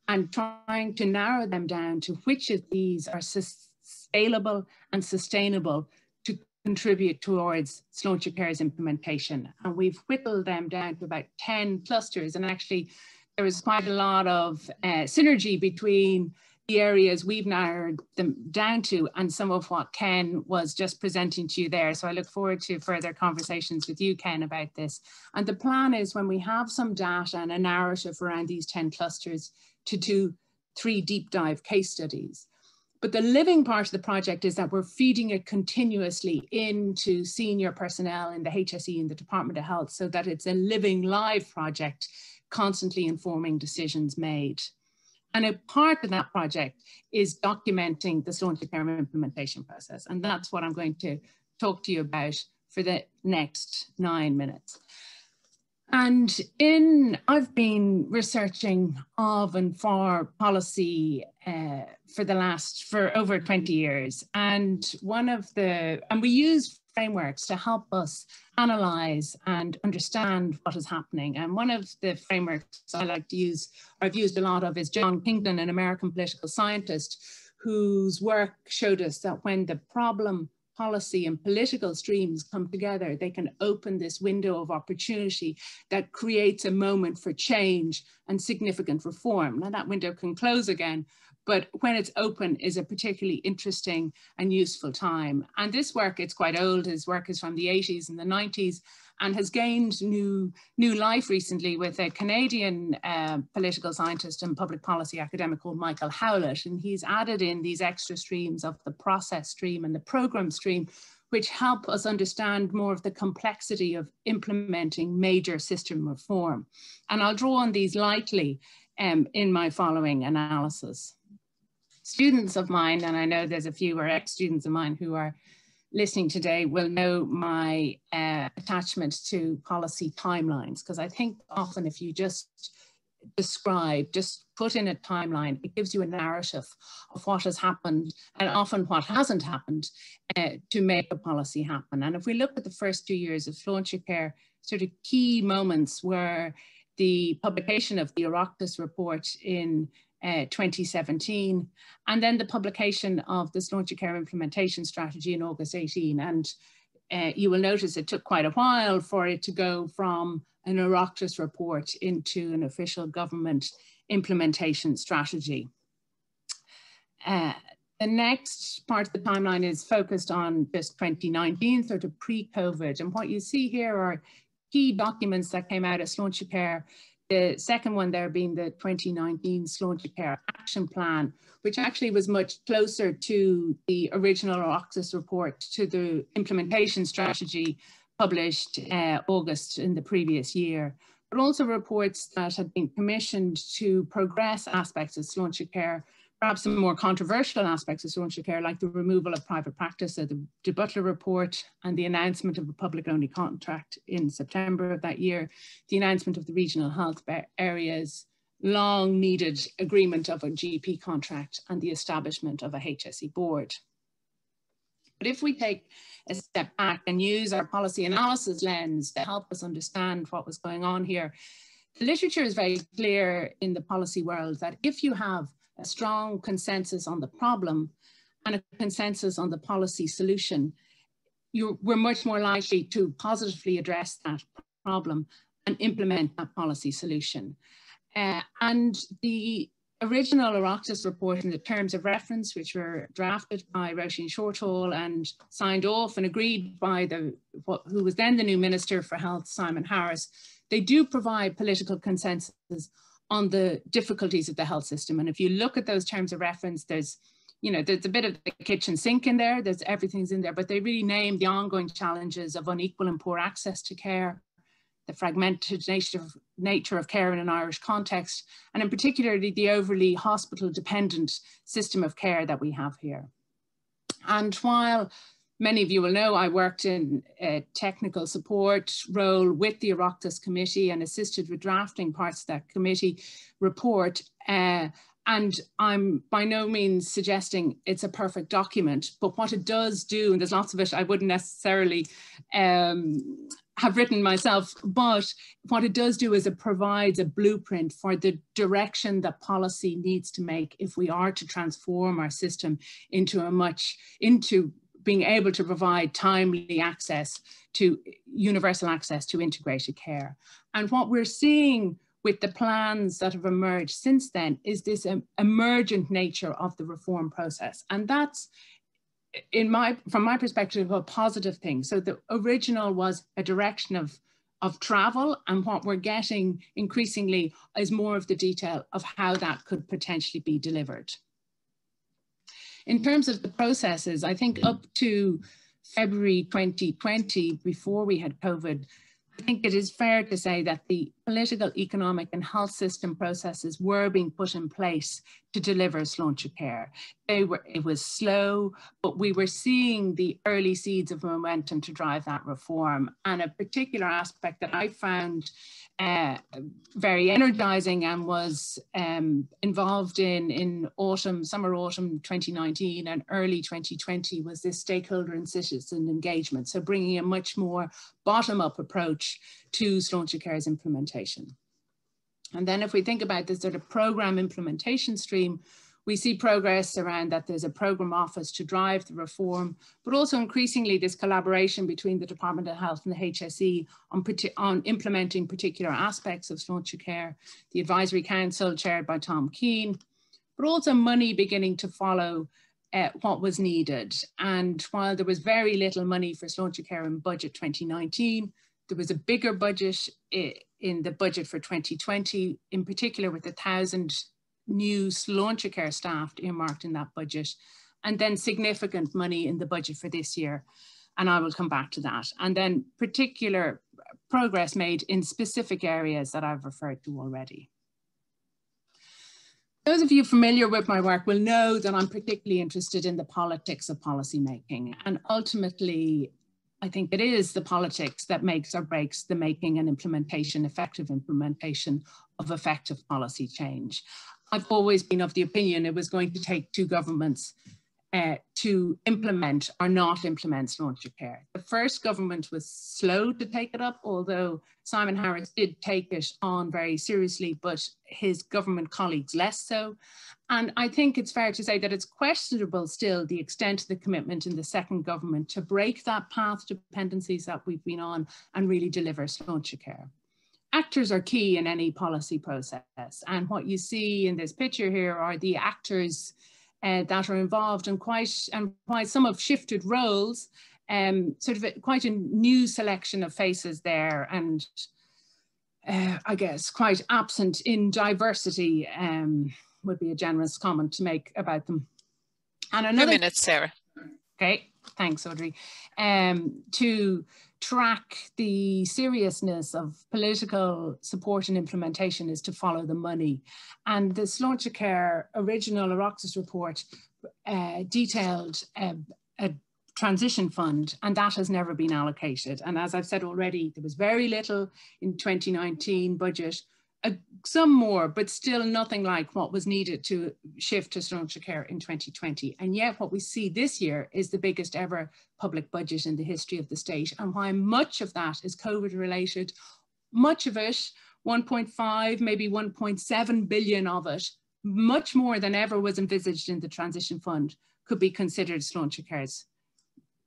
and trying to narrow them down to which of these are scalable and sustainable to contribute towards Sláintecare's implementation. And we've whittled them down to about 10 clusters. And actually, there was quite a lot of uh, synergy between the areas we've narrowed them down to and some of what Ken was just presenting to you there. So I look forward to further conversations with you, Ken, about this. And the plan is when we have some data and a narrative around these 10 clusters to do three deep dive case studies. But the living part of the project is that we're feeding it continuously into senior personnel in the HSE and the Department of Health so that it's a living live project constantly informing decisions made. And a part of that project is documenting the Sláintecare implementation process. And that's what I'm going to talk to you about for the next nine minutes. And in, I've been researching of and for policy uh, for the last, for over 20 years. And one of the, and we use frameworks to help us analyze and understand what is happening. And one of the frameworks I like to use, I've used a lot of, is John Kingdon, an American political scientist, whose work showed us that when the problem, policy, and political streams come together, they can open this window of opportunity that creates a moment for change and significant reform. Now, that window can close again, but when it's open is a particularly interesting and useful time. And this work, it's quite old, his work is from the 80s and the 90s and has gained new, new life recently with a Canadian uh, political scientist and public policy academic called Michael Howlett. And he's added in these extra streams of the process stream and the program stream, which help us understand more of the complexity of implementing major system reform. And I'll draw on these lightly um, in my following analysis students of mine, and I know there's a few are ex-students of mine who are listening today will know my uh, attachment to policy timelines, because I think often if you just describe, just put in a timeline, it gives you a narrative of what has happened and often what hasn't happened uh, to make a policy happen. And if we look at the first two years of Sláintecare, sort of key moments were the publication of the Oireachtas report in uh, 2017, and then the publication of the Sláintecare implementation strategy in August 18. And uh, you will notice it took quite a while for it to go from an Oireachtas report into an official government implementation strategy. Uh, the next part of the timeline is focused on just 2019, sort of pre-COVID. And what you see here are key documents that came out of Sláintecare the second one there being the 2019 Sláintecare Action Plan, which actually was much closer to the original Oireachtas report to the implementation strategy published uh, August in the previous year, but also reports that had been commissioned to progress aspects of Sláintecare perhaps some more controversial aspects of social care, like the removal of private practice, so the de Buitléir report and the announcement of a public-only contract in September of that year, the announcement of the regional health areas, long needed agreement of a GP contract and the establishment of a HSE board. But if we take a step back and use our policy analysis lens to help us understand what was going on here, the literature is very clear in the policy world that if you have a strong consensus on the problem and a consensus on the policy solution, we're much more likely to positively address that problem and implement that policy solution. Uh, and the original Oireachtas report in the terms of reference, which were drafted by Roisin Shortall and signed off and agreed by the what, who was then the new Minister for Health, Simon Harris, they do provide political consensus on the difficulties of the health system. And if you look at those terms of reference, there's you know, there's a bit of the kitchen sink in there, there's everything's in there, but they really name the ongoing challenges of unequal and poor access to care, the fragmented nature of, nature of care in an Irish context, and in particularly the overly hospital dependent system of care that we have here. And while many of you will know, I worked in a technical support role with the Oireachtas committee and assisted with drafting parts of that committee report. Uh, and I'm by no means suggesting it's a perfect document, but what it does do, and there's lots of it I wouldn't necessarily um, have written myself, but what it does do is it provides a blueprint for the direction that policy needs to make if we are to transform our system into a much, into being able to provide timely access to universal access to integrated care. And what we're seeing with the plans that have emerged since then is this um, emergent nature of the reform process. And that's in my from my perspective a positive thing so the original was a direction of of travel and what we're getting increasingly is more of the detail of how that could potentially be delivered in terms of the processes i think up to february 2020 before we had covid I think it is fair to say that the political, economic and health system processes were being put in place to deliver Sláintecare. They were, it was slow, but we were seeing the early seeds of momentum to drive that reform. And a particular aspect that I found uh, very energizing and was um, involved in in autumn, summer, autumn 2019 and early 2020 was this stakeholder and citizen engagement. So bringing a much more bottom up approach to Sláintecare's implementation. And then if we think about this sort of program implementation stream, we see progress around that there's a program office to drive the reform, but also increasingly this collaboration between the Department of Health and the HSE on, on implementing particular aspects of Sláintecare, the advisory council chaired by Tom Keane, but also money beginning to follow uh, what was needed. And while there was very little money for Sláintecare in budget 2019, there was a bigger budget in the budget for 2020, in particular with a thousand new Sláintecare staff earmarked in that budget, and then significant money in the budget for this year. And I will come back to that. And then particular progress made in specific areas that I've referred to already. Those of you familiar with my work will know that I'm particularly interested in the politics of policy making. And ultimately, I think it is the politics that makes or breaks the making and implementation, effective implementation of effective policy change. I've always been of the opinion it was going to take two governments uh, to implement or not implement Sláintecare. The first government was slow to take it up, although Simon Harris did take it on very seriously, but his government colleagues less so. And I think it's fair to say that it's questionable still the extent of the commitment in the second government to break that path to dependencies that we've been on and really deliver Sláintecare actors are key in any policy process. And what you see in this picture here are the actors uh, that are involved and quite, and why some have shifted roles, um, sort of a, quite a new selection of faces there and uh, I guess quite absent in diversity um, would be a generous comment to make about them. And another- Two minutes, Sara. Okay, thanks, Audrey. Um, to track the seriousness of political support and implementation is to follow the money. And the Sláintecare original Oireachtas report uh, detailed uh, a transition fund and that has never been allocated. And as I've said already, there was very little in 2019 budget uh, some more, but still nothing like what was needed to shift to Sláintecare in 2020. And yet what we see this year is the biggest ever public budget in the history of the state. And why much of that is COVID related, much of it, 1.5, maybe 1.7 billion of it, much more than ever was envisaged in the transition fund, could be considered Sláintecare's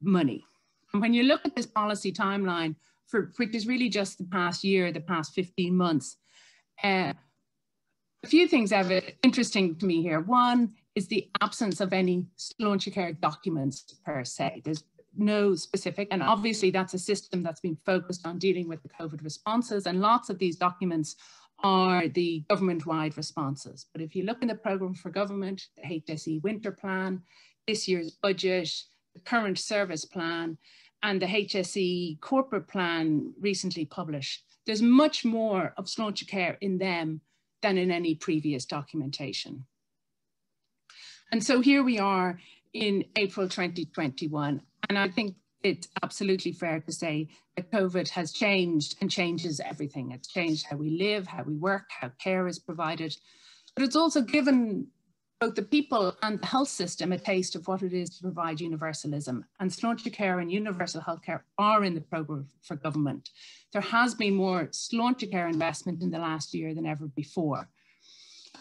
money. And when you look at this policy timeline, for, which is really just the past year, the past 15 months, uh, a few things are interesting to me here. One is the absence of any Sláintecare documents per se. There's no specific, and obviously that's a system that's been focused on dealing with the COVID responses, and lots of these documents are the government-wide responses. But if you look in the program for government, the HSE winter plan, this year's budget, the current service plan, and the HSE corporate plan recently published, there's much more of Sláintecare in them than in any previous documentation. And so here we are in April 2021, and I think it's absolutely fair to say that COVID has changed and changes everything. It's changed how we live, how we work, how care is provided, but it's also given both the people and the health system a taste of what it is to provide universalism. And Sláintecare and universal healthcare are in the programme for government. There has been more Sláintecare investment in the last year than ever before.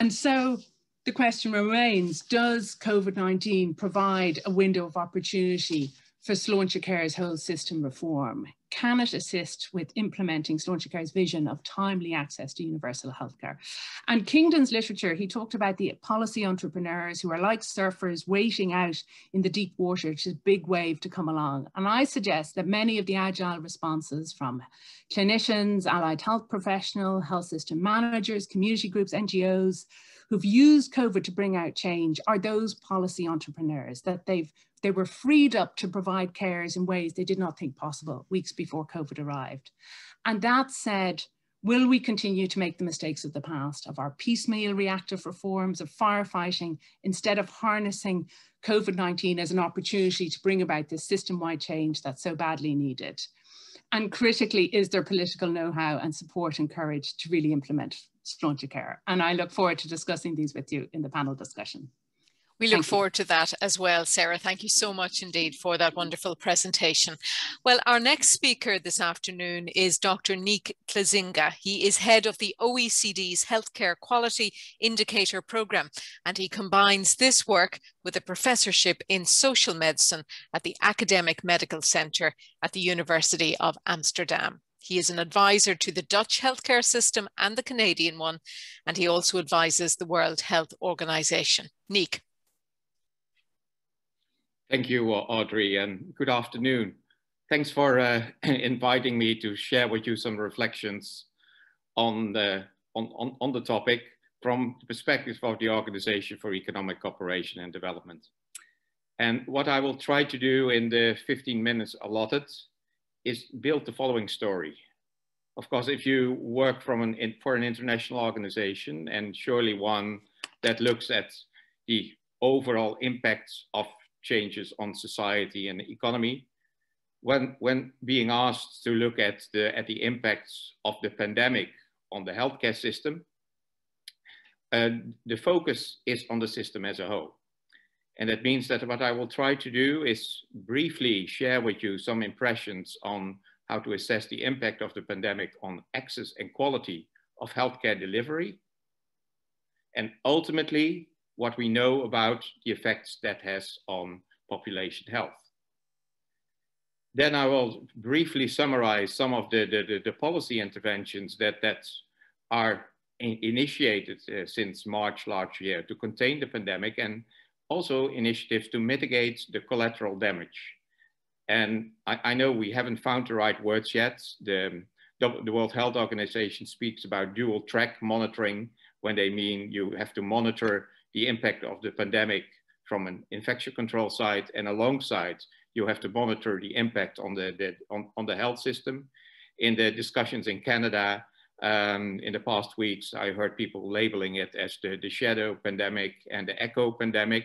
And so the question remains, does COVID-19 provide a window of opportunity for Sláintecare's whole system reform? Can it assist with implementing Sláintecare's vision of timely access to universal healthcare? And Kingdon's literature, he talked about the policy entrepreneurs who are like surfers waiting out in the deep water to a big wave to come along. And I suggest that many of the agile responses from clinicians, allied health professionals, health system managers, community groups, NGOs, who've used COVID to bring out change are those policy entrepreneurs that they've they were freed up to provide cares in ways they did not think possible weeks before COVID arrived. And that said, will we continue to make the mistakes of the past, of our piecemeal reactive reforms, of firefighting, instead of harnessing COVID-19 as an opportunity to bring about this system-wide change that's so badly needed? And critically, is there political know-how and support and courage to really implement Sláintecare? And I look forward to discussing these with you in the panel discussion. We look Thank forward you. to that as well, Sara. Thank you so much indeed for that wonderful presentation. Well, our next speaker this afternoon is Dr. Nick Klazinga. He is head of the OECD's Healthcare Quality Indicator Programme, and he combines this work with a professorship in social medicine at the Academic Medical Centre at the University of Amsterdam. He is an advisor to the Dutch healthcare system and the Canadian one, and he also advises the World Health Organization. Nick. Thank you, Audrey, and good afternoon. Thanks for uh, inviting me to share with you some reflections on the, on, on, on the topic from the perspective of the Organization for Economic Cooperation and Development. And what I will try to do in the 15 minutes allotted is build the following story. Of course, if you work from an, in, for an international organization and surely one that looks at the overall impacts of changes on society and the economy. When, when being asked to look at the, at the impacts of the pandemic on the healthcare system, uh, the focus is on the system as a whole. And that means that what I will try to do is briefly share with you some impressions on how to assess the impact of the pandemic on access and quality of healthcare delivery. And ultimately, what we know about the effects that has on population health. Then I will briefly summarize some of the, the, the policy interventions that, that are in, initiated uh, since March last year to contain the pandemic and also initiatives to mitigate the collateral damage. And I, I know we haven't found the right words yet. The, the World Health Organization speaks about dual track monitoring when they mean you have to monitor the impact of the pandemic from an infection control side and alongside you have to monitor the impact on the, the on, on the health system. In the discussions in Canada um, in the past weeks, I heard people labeling it as the, the shadow pandemic and the echo pandemic,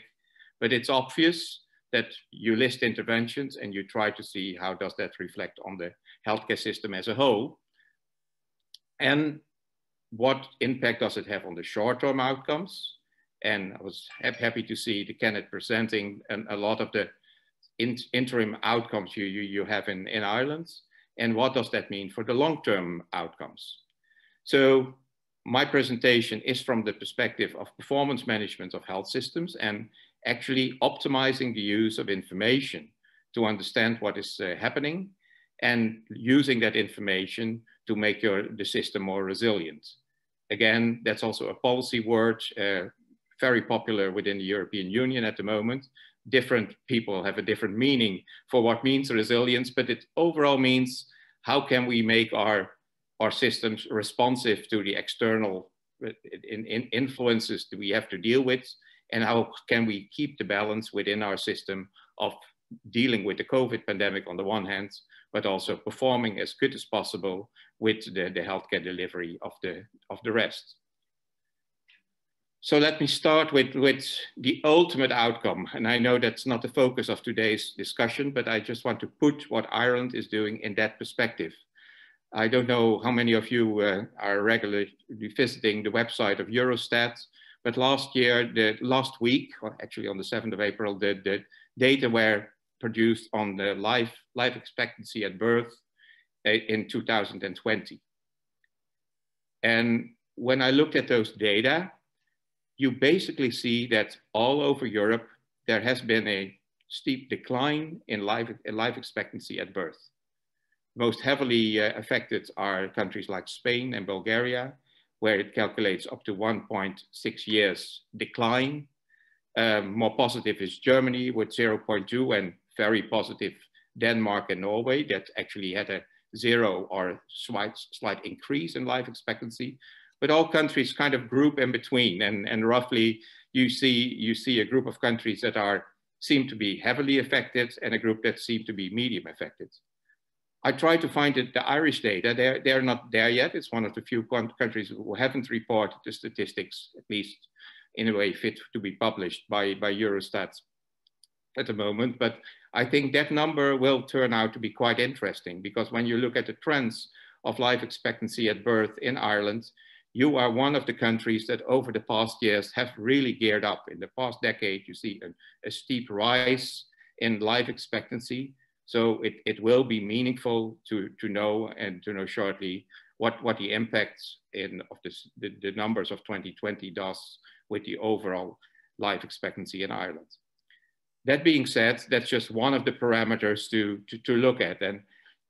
but it's obvious that you list interventions and you try to see how does that reflect on the healthcare system as a whole. And what impact does it have on the short-term outcomes? And I was happy to see the candidate presenting a lot of the in, interim outcomes you, you, you have in, in Ireland. And what does that mean for the long-term outcomes? So my presentation is from the perspective of performance management of health systems and actually optimizing the use of information to understand what is uh, happening and using that information to make your, the system more resilient. Again, that's also a policy word, uh, very popular within the European Union at the moment. Different people have a different meaning for what means resilience, but it overall means how can we make our, our systems responsive to the external uh, in, in influences that we have to deal with, and how can we keep the balance within our system of dealing with the COVID pandemic on the one hand, but also performing as good as possible with the, the healthcare delivery of the, of the rest. So let me start with, with the ultimate outcome. And I know that's not the focus of today's discussion, but I just want to put what Ireland is doing in that perspective. I don't know how many of you uh, are regularly visiting the website of Eurostat, but last year, the last week, or actually on the 7th of April, the, the data were produced on the life, life expectancy at birth uh, in 2020. And when I looked at those data, you basically see that all over Europe, there has been a steep decline in life, in life expectancy at birth. Most heavily uh, affected are countries like Spain and Bulgaria, where it calculates up to 1.6 years decline. Um, more positive is Germany with 0.2 and very positive Denmark and Norway that actually had a zero or slight, slight increase in life expectancy. But all countries kind of group in between and, and roughly you see, you see a group of countries that are seem to be heavily affected and a group that seem to be medium affected. I tried to find it, the Irish data, they're, they're not there yet. It's one of the few countries who haven't reported the statistics, at least in a way fit to be published by, by Eurostat at the moment. But I think that number will turn out to be quite interesting because when you look at the trends of life expectancy at birth in Ireland, you are one of the countries that over the past years have really geared up. In the past decade, you see a, a steep rise in life expectancy. So it, it will be meaningful to, to know and to know shortly what, what the impacts in of this, the, the numbers of 2020 does with the overall life expectancy in Ireland. That being said, that's just one of the parameters to, to, to look at. And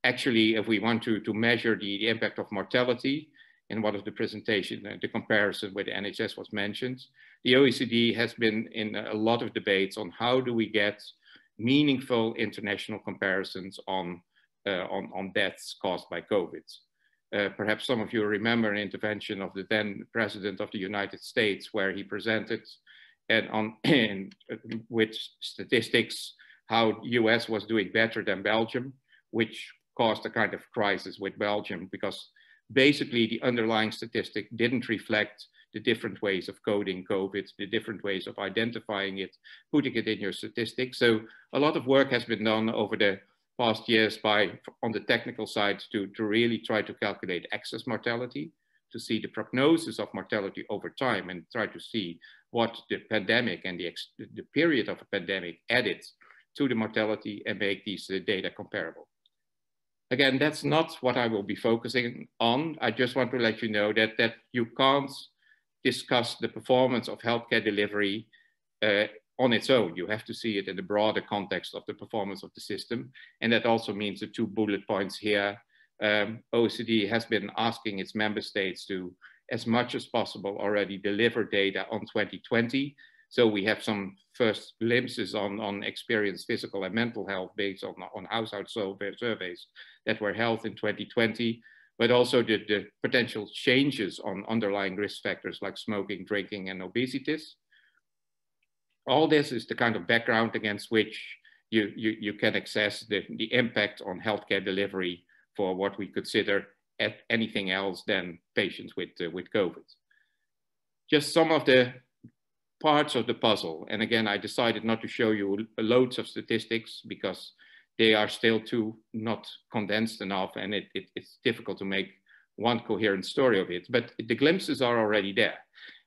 actually, if we want to, to measure the, the impact of mortality, in one of the presentation, uh, the comparison with the NHS was mentioned, the OECD has been in a lot of debates on how do we get meaningful international comparisons on, uh, on, on deaths caused by COVID. Uh, perhaps some of you remember an intervention of the then president of the United States where he presented and on with statistics how US was doing better than Belgium, which caused a kind of crisis with Belgium because basically the underlying statistic didn't reflect the different ways of coding COVID, the different ways of identifying it, putting it in your statistics. So a lot of work has been done over the past years by on the technical side to, to really try to calculate excess mortality, to see the prognosis of mortality over time and try to see what the pandemic and the, the period of a pandemic added to the mortality and make these uh, data comparable. Again, that's not what I will be focusing on. I just want to let you know that, that you can't discuss the performance of healthcare delivery uh, on its own. You have to see it in the broader context of the performance of the system. And that also means the two bullet points here. Um, OECD has been asking its member states to as much as possible already deliver data on 2020. So we have some first glimpses on, on experience physical and mental health based on, on household surveys that were held in 2020, but also the, the potential changes on underlying risk factors like smoking, drinking, and obesity. all this is the kind of background against which you, you, you can assess the, the impact on healthcare delivery for what we consider anything else than patients with, uh, with COVID. Just some of the parts of the puzzle. And again, I decided not to show you loads of statistics because they are still too not condensed enough and it, it, it's difficult to make one coherent story of it. But the glimpses are already there.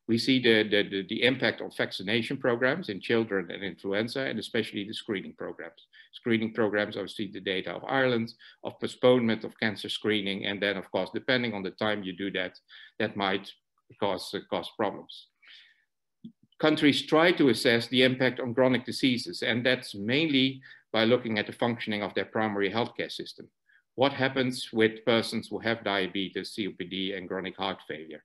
We see the, the, the, the, impact of vaccination programs in children and influenza, and especially the screening programs. Screening programs, obviously the data of Ireland, of postponement of cancer screening, and then of course, depending on the time you do that, that might cause, uh, cause problems. Countries try to assess the impact on chronic diseases, and that's mainly by looking at the functioning of their primary healthcare system. What happens with persons who have diabetes, COPD, and chronic heart failure?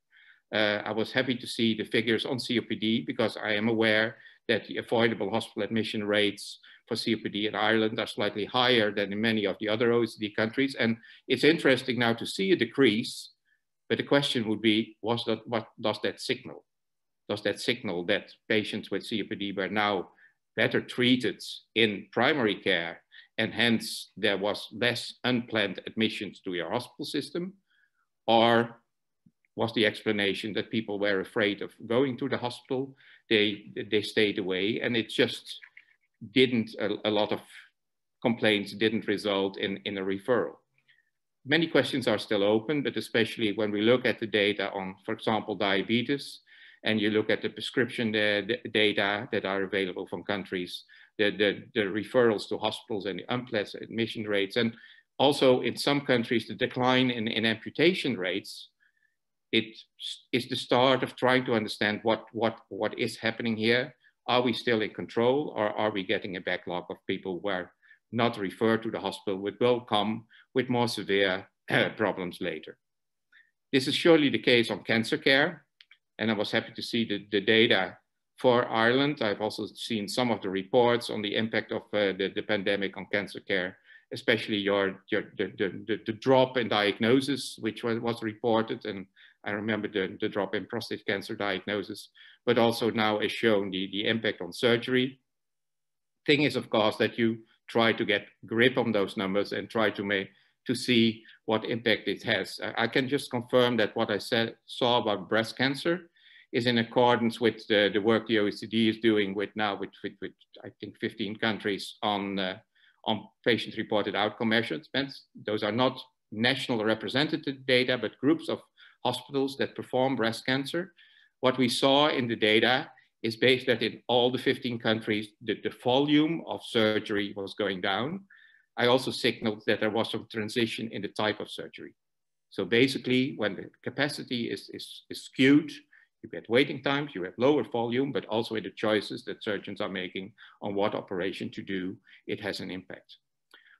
Uh, I was happy to see the figures on COPD because I am aware that the avoidable hospital admission rates for COPD in Ireland are slightly higher than in many of the other OECD countries. And it's interesting now to see a decrease, but the question would be, was that, what does that signal? Does that signal that patients with COPD were now better treated in primary care and hence there was less unplanned admissions to your hospital system? Or was the explanation that people were afraid of going to the hospital. They, they stayed away and it just didn't, a, a lot of complaints didn't result in, in a referral. Many questions are still open, but especially when we look at the data on, for example, diabetes, and you look at the prescription the, the data that are available from countries, the, the, the referrals to hospitals and the unplanned admission rates, and also in some countries, the decline in, in amputation rates it is the start of trying to understand what, what, what is happening here. Are we still in control or are we getting a backlog of people who are not referred to the hospital, which will come with more severe problems later. This is surely the case on cancer care. And I was happy to see the, the data for Ireland. I've also seen some of the reports on the impact of uh, the, the pandemic on cancer care, especially your, your the, the, the, drop in diagnosis, which was, was reported and I remember the, the drop in prostate cancer diagnosis, but also now is shown the, the impact on surgery. Thing is, of course, that you try to get grip on those numbers and try to make to see what impact it has. I, can just confirm that what I said, saw about breast cancer is in accordance with the, the work the OECD is doing with now with, with, with I think 15 countries on, uh, on patient-reported outcome measurements. Those are not national representative data, but groups of hospitals that perform breast cancer. What we saw in the data is based that in all the 15 countries, the, the volume of surgery was going down. I also signaled that there was some transition in the type of surgery. So basically, when the capacity is, is, is skewed, you get waiting times, you have lower volume, but also in the choices that surgeons are making on what operation to do, it has an impact.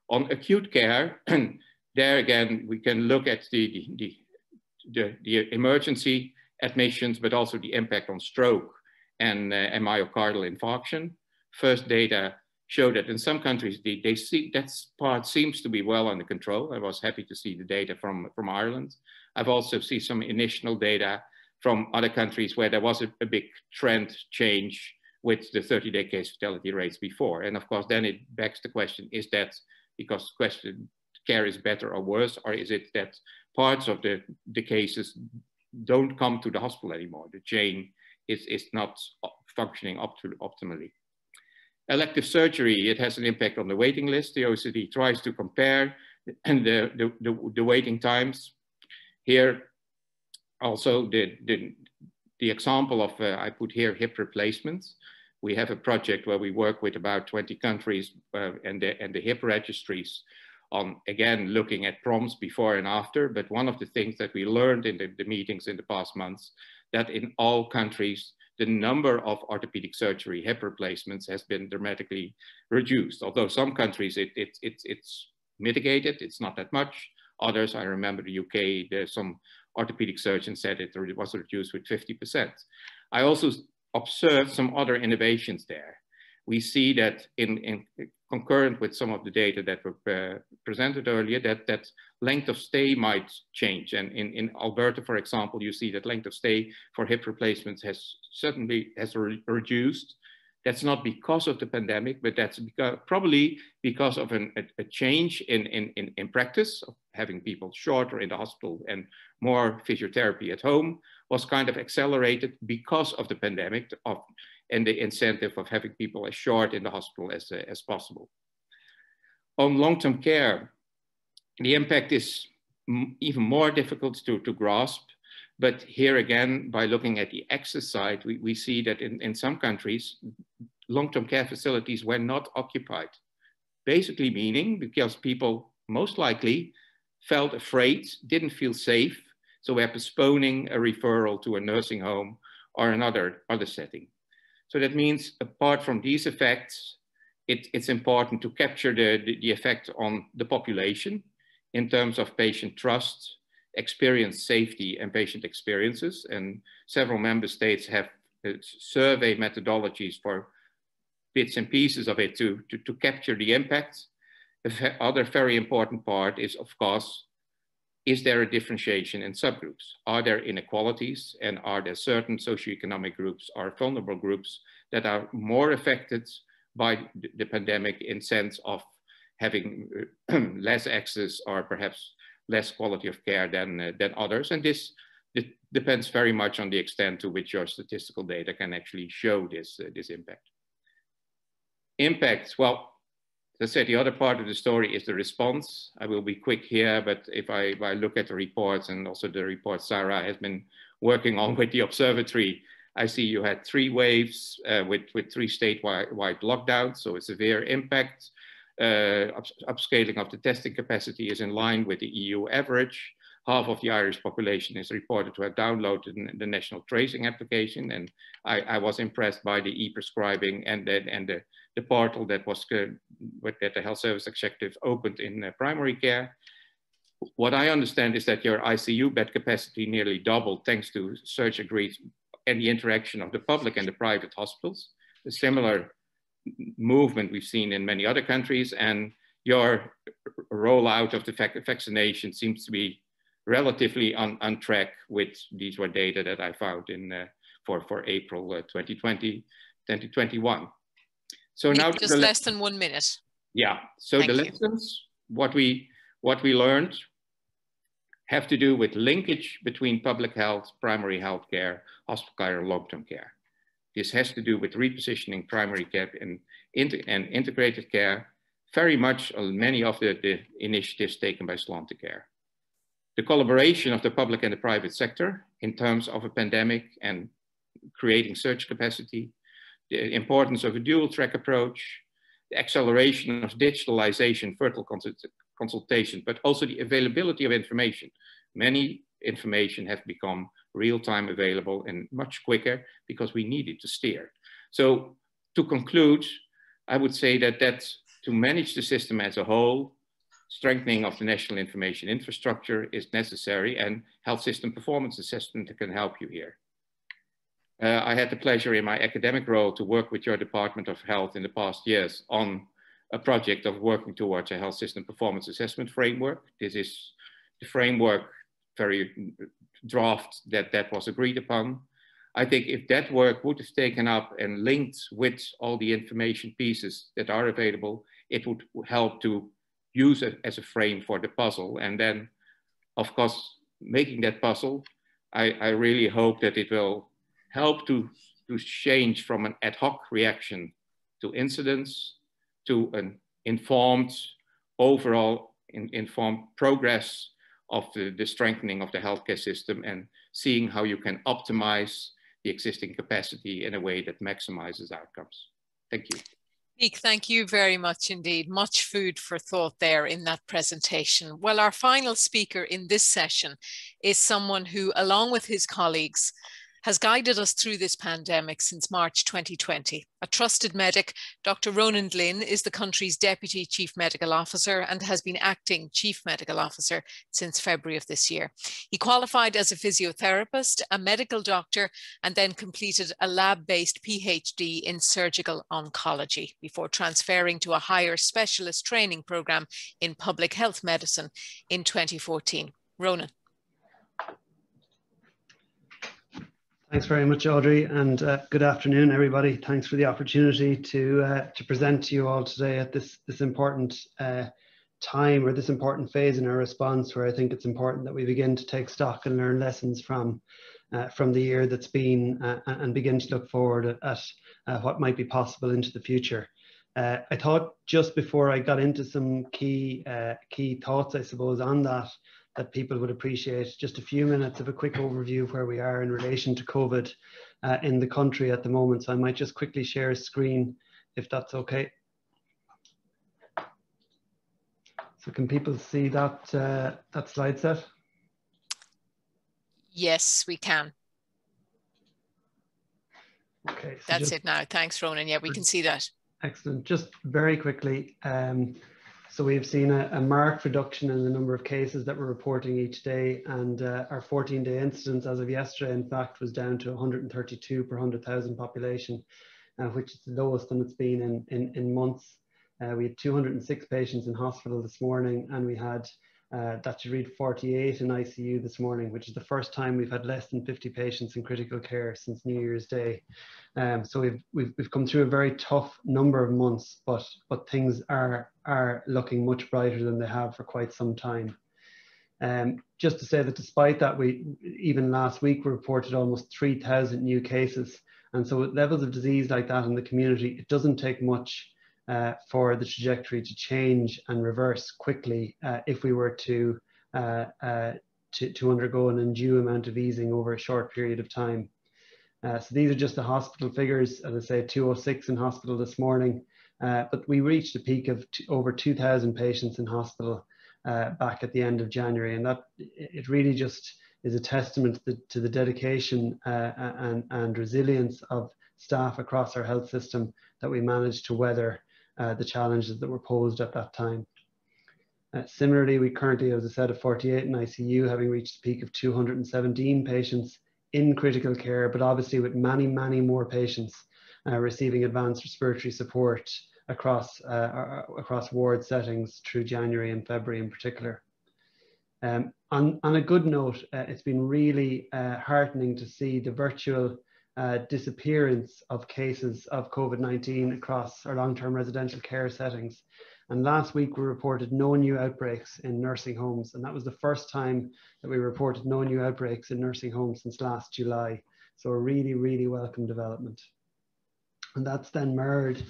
On acute care, there again, we can look at the, the, the the, emergency admissions, but also the impact on stroke and, uh, and myocardial infarction. First data show that in some countries, they, they see that part seems to be well under control. I was happy to see the data from, from Ireland. I've also seen some initial data from other countries where there was a, a big trend change with the 30-day case fatality rates before. And of course, then it begs the question, is that because question care is better or worse, or is it that parts of the, the cases don't come to the hospital anymore. The chain is, is not functioning optimally. Elective surgery, it has an impact on the waiting list. The OECD tries to compare and the, the, the, the waiting times. Here, also the, the, the example of, uh, I put here hip replacements. We have a project where we work with about 20 countries uh, and, the, and the hip registries on, again, looking at PROMs before and after. But one of the things that we learned in the, the meetings in the past months, that in all countries, the number of orthopedic surgery hip replacements has been dramatically reduced. Although some countries it, it, it, it's mitigated, it's not that much. Others, I remember the UK, there's some orthopedic surgeons said it was reduced with 50%. I also observed some other innovations there. We see that in, in concurrent with some of the data that were uh, presented earlier, that, that length of stay might change. And in, in Alberta, for example, you see that length of stay for hip replacements has certainly has re reduced. That's not because of the pandemic, but that's because, probably because of an, a, a, change in, in, in, practice of having people shorter in the hospital and more physiotherapy at home was kind of accelerated because of the pandemic of, and the incentive of having people as short in the hospital as, uh, as possible. On long-term care, the impact is even more difficult to, to grasp but here again, by looking at the access side, we, we see that in, in some countries, long-term care facilities were not occupied. Basically meaning because people most likely felt afraid, didn't feel safe, so we're postponing a referral to a nursing home or another other setting. So that means apart from these effects, it, it's important to capture the, the, the effect on the population in terms of patient trust, experience safety and patient experiences. And several member states have uh, survey methodologies for bits and pieces of it to, to, to capture the impact. The other very important part is, of course, is there a differentiation in subgroups? Are there inequalities and are there certain socioeconomic groups or vulnerable groups that are more affected by the pandemic in sense of having less access or perhaps less quality of care than, uh, than others. And this, this, depends very much on the extent to which your statistical data can actually show this, uh, this impact. Impacts, well, as I said, the other part of the story is the response. I will be quick here, but if I, if I look at the reports and also the report Sara has been working on with the observatory, I see you had three waves uh, with, with three statewide wide lockdowns, so a severe impact uh, upscaling of the testing capacity is in line with the EU average. Half of the Irish population is reported to have downloaded the national tracing application. And I, I was impressed by the e-prescribing and, the, and the, the portal that was uh, that the Health Service Executive opened in uh, primary care. What I understand is that your ICU bed capacity nearly doubled thanks to surge agreed and the interaction of the public and the private hospitals. A similar movement we've seen in many other countries and your rollout of the vaccination seems to be relatively on, on track with these were data that I found in uh, for, for April uh, 2020, 2021. So now just less than one minute. Yeah, so Thank the you. lessons, what we, what we learned have to do with linkage between public health, primary health care, hospital care, and long-term care. This has to do with repositioning primary care and, and integrated care, very much on many of the, the initiatives taken by Care. The collaboration of the public and the private sector in terms of a pandemic and creating surge capacity, the importance of a dual track approach, the acceleration of digitalization, virtual consultation, but also the availability of information. Many information have become real-time available and much quicker because we needed to steer. So to conclude, I would say that that to manage the system as a whole, strengthening of the national information infrastructure is necessary and health system performance assessment can help you here. Uh, I had the pleasure in my academic role to work with your Department of Health in the past years on a project of working towards a health system performance assessment framework. This is the framework very draft that that was agreed upon. I think if that work would have taken up and linked with all the information pieces that are available, it would help to use it as a frame for the puzzle. And then, of course, making that puzzle, I, I really hope that it will help to, to change from an ad hoc reaction to incidents to an informed, overall in, informed progress of the, the strengthening of the healthcare system and seeing how you can optimize the existing capacity in a way that maximizes outcomes. Thank you. Niek, thank you very much indeed. Much food for thought there in that presentation. Well, our final speaker in this session is someone who, along with his colleagues, has guided us through this pandemic since March 2020. A trusted medic, Dr. Ronan Glynn is the country's Deputy Chief Medical Officer and has been acting Chief Medical Officer since February of this year. He qualified as a physiotherapist, a medical doctor, and then completed a lab-based PhD in surgical oncology before transferring to a higher specialist training program in public health medicine in 2014. Ronan. Thanks very much, Audrey, and uh, good afternoon, everybody. Thanks for the opportunity to uh, to present to you all today at this this important uh, time or this important phase in our response, where I think it's important that we begin to take stock and learn lessons from uh, from the year that's been, uh, and begin to look forward at, at uh, what might be possible into the future. I thought just before I got into some key key thoughts, I suppose, on that that people would appreciate just a few minutes of a quick overview of where we are in relation to COVID uh, in the country at the moment. So I might just quickly share a screen if that's okay. So can people see that, uh, that slide set? Yes, we can. Okay. So That's just, it now. Thanks, Ronan. Yeah, we can see that. Excellent. Just very quickly, um, so we've seen a, a, marked reduction in the number of cases that we're reporting each day, and uh, our 14-day incidence as of yesterday, in fact, was down to 132 per 100,000 population, uh, which is the lowest than it's been in, in, in months. Uh, we had 206 patients in hospital this morning, and we had uh, that should read 48 in ICU this morning, which is the first time we've had less than 50 patients in critical care since New Year's Day. Um, so we've, we've, we've come through a very tough number of months, but, but things are, are looking much brighter than they have for quite some time. Um, just to say that despite that, we even last week we reported almost 3,000 new cases. And so with levels of disease like that in the community, it doesn't take much uh, for the trajectory to change and reverse quickly uh, if we were to, uh, uh, to, to, undergo an undue amount of easing over a short period of time. Uh, so these are just the hospital figures, as I say, 206 in hospital this morning, but we reached a peak of over 2,000 patients in hospital back at the end of January, and that it really just is a testament to the, to the dedication and, and resilience of staff across our health system that we managed to weather uh, the challenges that were posed at that time. Uh, similarly, we currently, as I said, have 48 in ICU, having reached a peak of 217 patients in critical care, but obviously with many, many more patients uh, receiving advanced respiratory support across, uh, across ward settings through January and February in particular. Um, on, on a good note, uh, it's been really uh, heartening to see the virtual uh, disappearance of cases of COVID-19 across our long-term residential care settings. And last week we reported no new outbreaks in nursing homes. And that was the first time that we reported no new outbreaks in nursing homes since last July. So a really, really welcome development. And that's then mirrored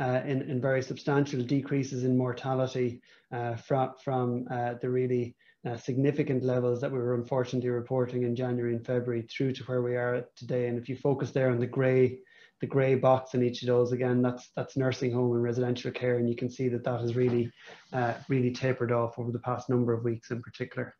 uh, in, in very substantial decreases in mortality uh, from, from uh, the really uh, significant levels that we were unfortunately reporting in January and February through to where we are today. And if you focus there on the grey, the grey box in each of those, again, that's that's nursing home and residential care, and you can see that that has really, uh, really tapered off over the past number of weeks in particular.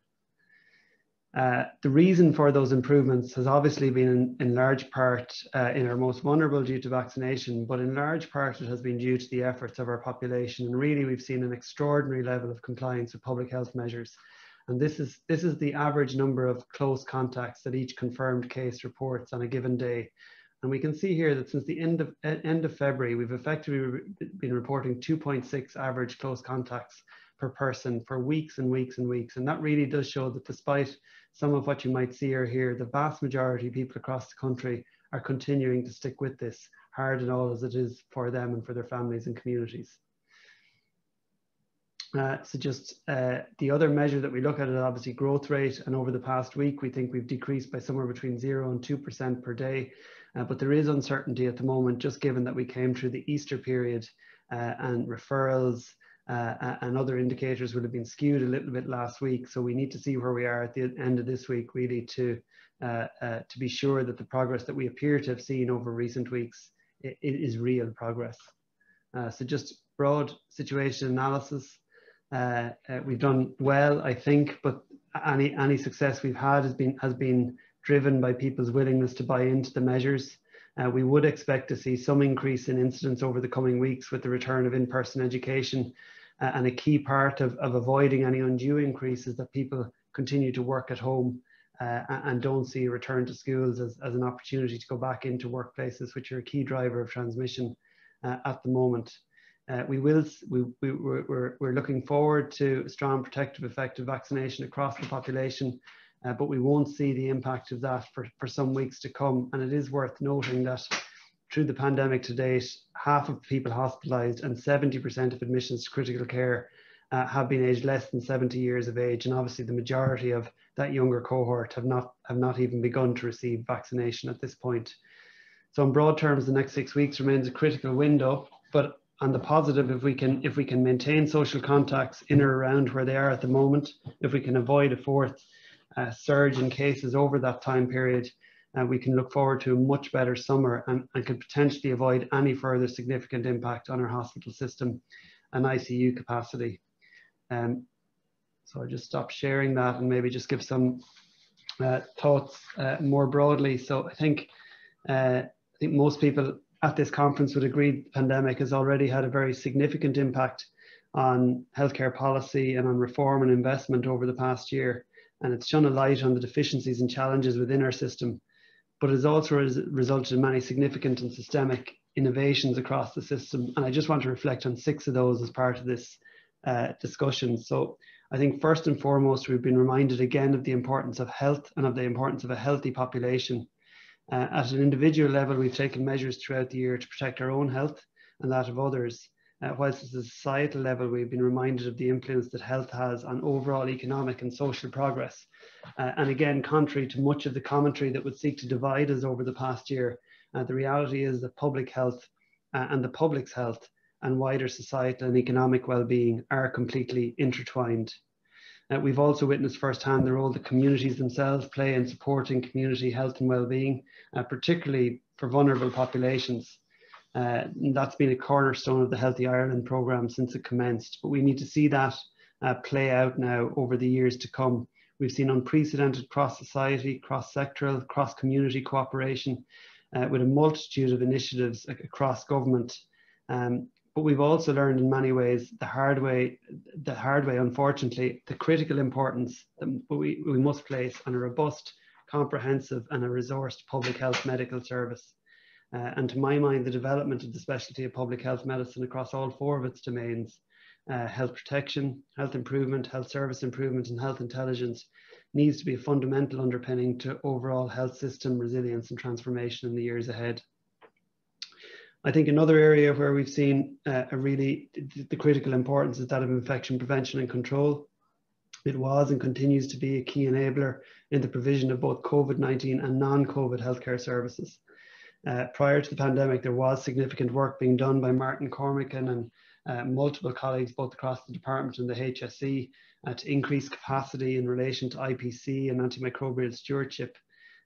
Uh, the reason for those improvements has obviously been in, in large part uh, in our most vulnerable due to vaccination, but in large part it has been due to the efforts of our population. And really, we've seen an extraordinary level of compliance with public health measures and this is, this is the average number of close contacts that each confirmed case reports on a given day. And we can see here that since the end of, end of February, we've effectively been reporting 2.6 average close contacts per person for weeks and weeks and weeks. And that really does show that despite some of what you might see or hear, the vast majority of people across the country are continuing to stick with this, hard and all as it is for them and for their families and communities. Uh, so just uh, the other measure that we look at is obviously growth rate. And over the past week, we think we've decreased by somewhere between zero and 2% per day. Uh, but there is uncertainty at the moment, just given that we came through the Easter period uh, and referrals uh, and other indicators would have been skewed a little bit last week. So we need to see where we are at the end of this week, really, to, to be sure that the progress that we appear to have seen over recent weeks is real progress. so just broad situation analysis. Uh, uh, we've done well, I think, but any any success we've had has been has been driven by people's willingness to buy into the measures. Uh, we would expect to see some increase in incidence over the coming weeks with the return of in-person education. Uh, and a key part of, of avoiding any undue increase is that people continue to work at home uh, and don't see a return to schools as, as an opportunity to go back into workplaces, which are a key driver of transmission at the moment. Uh, we will, we, we, we're, we're looking forward to strong protective effective vaccination across the population. uh, but we won't see the impact of that for, for some weeks to come. And it is worth noting that through the pandemic to date, half of people hospitalised and 70% of admissions to critical care uh, have been aged less than 70 years of age. And obviously the majority of that younger cohort have not, have not even begun to receive vaccination at this point. So in broad terms, the next six weeks remains a critical window, but on the positive, if we can if we can maintain social contacts in or around where they are at the moment, if we can avoid a fourth uh, surge in cases over that time period, uh, we can look forward to a much better summer and, and could potentially avoid any further significant impact on our hospital system and ICU capacity. Um, so I'll just stop sharing that and maybe just give some uh, thoughts uh, more broadly. So I think uh, I think most people at this conference would agree the pandemic has already had a very significant impact on healthcare policy and on reform and investment over the past year. And it's shone a light on the deficiencies and challenges within our system, but has also res resulted in many significant and systemic innovations across the system. And I just want to reflect on six of those as part of this uh, discussion. So I think first and foremost, we've been reminded again of the importance of health and of the importance of a healthy population uh, at an individual level, we've taken measures throughout the year to protect our own health and that of others. Uh, whilst at a societal level, we've been reminded of the influence that health has on overall economic and social progress. Uh, and again, contrary to much of the commentary that would seek to divide us over the past year, uh, the reality is that public health uh, and the public's health and wider societal and economic well-being are completely intertwined. Uh, we've also witnessed firsthand the role that communities themselves play in supporting community health and well-being, uh, particularly for vulnerable populations. Uh, that's been a cornerstone of the Healthy Ireland programme since it commenced, but we need to see that uh, play out now over the years to come. We've seen unprecedented cross-society, cross-sectoral, cross-community cooperation uh, with a multitude of initiatives across government um, but we've also learned in many ways the hard way, the hard way, unfortunately, the critical importance that we, we must place on a robust, comprehensive and a resourced public health medical service. Uh, and to my mind, the development of the specialty of public health medicine across all four of its domains, uh, health protection, health improvement, health service improvement and health intelligence needs to be a fundamental underpinning to overall health system resilience and transformation in the years ahead. I think another area where we've seen uh, a really the critical importance is that of infection prevention and control. It was and continues to be a key enabler in the provision of both COVID-19 and non-COVID healthcare services. Uh, prior to the pandemic, there was significant work being done by Martin Cormican and uh, multiple colleagues both across the department and the HSE uh, to increase capacity in relation to IPC and antimicrobial stewardship.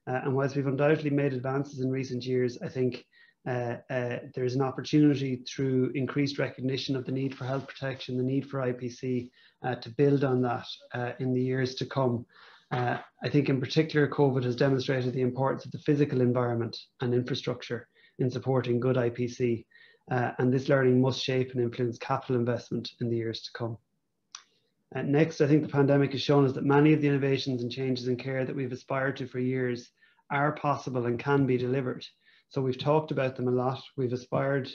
Uh, and whilst we've undoubtedly made advances in recent years, I think uh, uh, there's an opportunity through increased recognition of the need for health protection, the need for IPC, uh, to build on that uh, in the years to come. Uh, I think in particular, COVID has demonstrated the importance of the physical environment and infrastructure in supporting good IPC. And this learning must shape and influence capital investment in the years to come. next, I think the pandemic has shown us that many of the innovations and changes in care that we've aspired to for years are possible and can be delivered. So we've talked about them a lot. We've aspired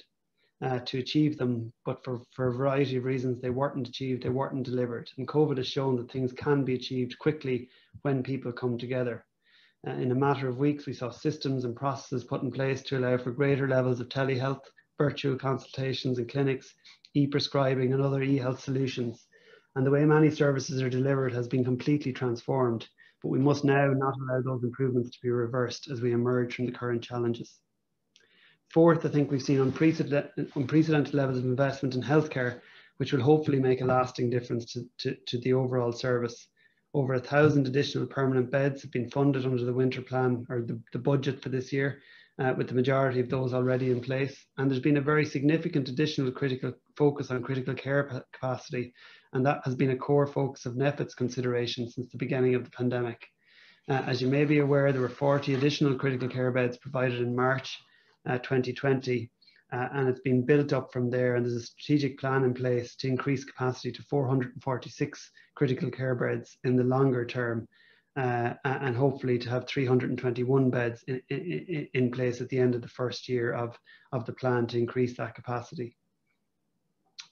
uh, to achieve them, but for, for a variety of reasons, they weren't achieved, they weren't delivered. And COVID has shown that things can be achieved quickly when people come together. Uh, in a matter of weeks, we saw systems and processes put in place to allow for greater levels of telehealth, virtual consultations and clinics, e-prescribing and other e-health solutions. And the way many services are delivered has been completely transformed, but we must now not allow those improvements to be reversed as we emerge from the current challenges. Fourth, I think we've seen unprecedented, unprecedented levels of investment in healthcare, which will hopefully make a lasting difference to, to, to the overall service. Over a thousand additional permanent beds have been funded under the winter plan or the, the budget for this year, uh, with the majority of those already in place. And there's been a very significant additional critical focus on critical care capacity, and that has been a core focus of NPHET's consideration since the beginning of the pandemic. Uh, as you may be aware, there were 40 additional critical care beds provided in March 2020. Uh, and it's been built up from there. And there's a strategic plan in place to increase capacity to 446 critical care beds in the longer term, uh, and hopefully to have 321 beds in, in, in, place at the end of the first year of, of the plan to increase that capacity.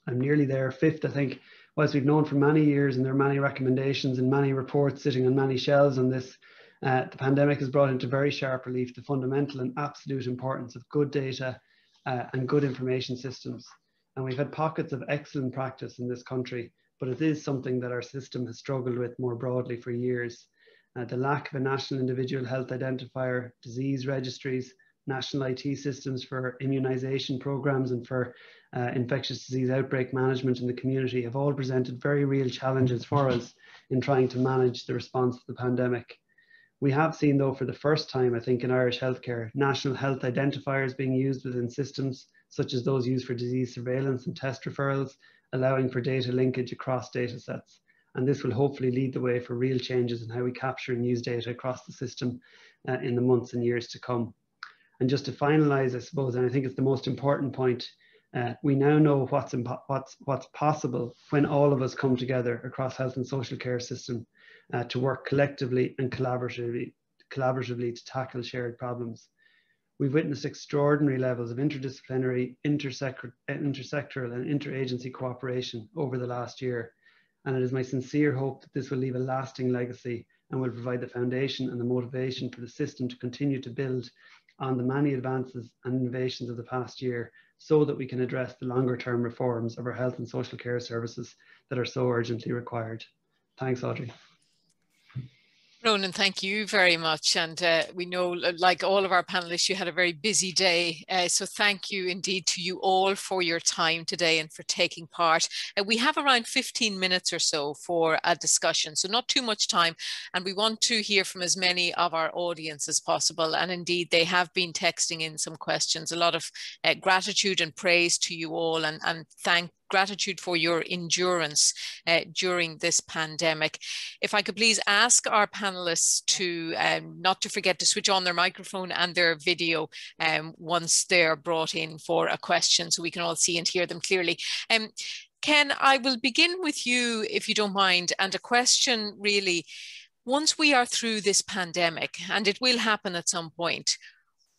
I'm nearly there. Fifth, I think whilst we've known for many years and there are many recommendations and many reports sitting on many shelves on this, uh, the pandemic has brought into very sharp relief the fundamental and absolute importance of good data uh, and good information systems. And we've had pockets of excellent practice in this country, but it is something that our system has struggled with more broadly for years. Uh, the lack of a national individual health identifier, disease registries, national IT systems for immunization programs and for uh, infectious disease outbreak management in the community have all presented very real challenges for us in trying to manage the response to the pandemic. We have seen though for the first time, I think in Irish healthcare, national health identifiers being used within systems such as those used for disease surveillance and test referrals, allowing for data linkage across data sets. And this will hopefully lead the way for real changes in how we capture and use data across the system uh, in the months and years to come. And just to finalize, I suppose, and I think it's the most important point, uh, we now know what's, what's, what's possible when all of us come together across health and social care system uh, to work collectively and collaboratively, collaboratively to tackle shared problems. We've witnessed extraordinary levels of interdisciplinary, intersectoral, intersectoral and interagency cooperation over the last year. And it is my sincere hope that this will leave a lasting legacy and will provide the foundation and the motivation for the system to continue to build on the many advances and innovations of the past year so that we can address the longer term reforms of our health and social care services that are so urgently required. Thanks, Audrey. Ronan, thank you very much. And uh, we know, like all of our panelists, you had a very busy day. Uh, so thank you indeed to you all for your time today and for taking part. Uh, we have around 15 minutes or so for a discussion, so not too much time. And we want to hear from as many of our audience as possible. And indeed, they have been texting in some questions. A lot of uh, gratitude and praise to you all and, and thank gratitude for your endurance uh, during this pandemic. If I could please ask our panelists to um, not to forget to switch on their microphone and their video um, once they're brought in for a question so we can all see and hear them clearly. Um, Ken, I will begin with you if you don't mind and a question really once we are through this pandemic, and it will happen at some point,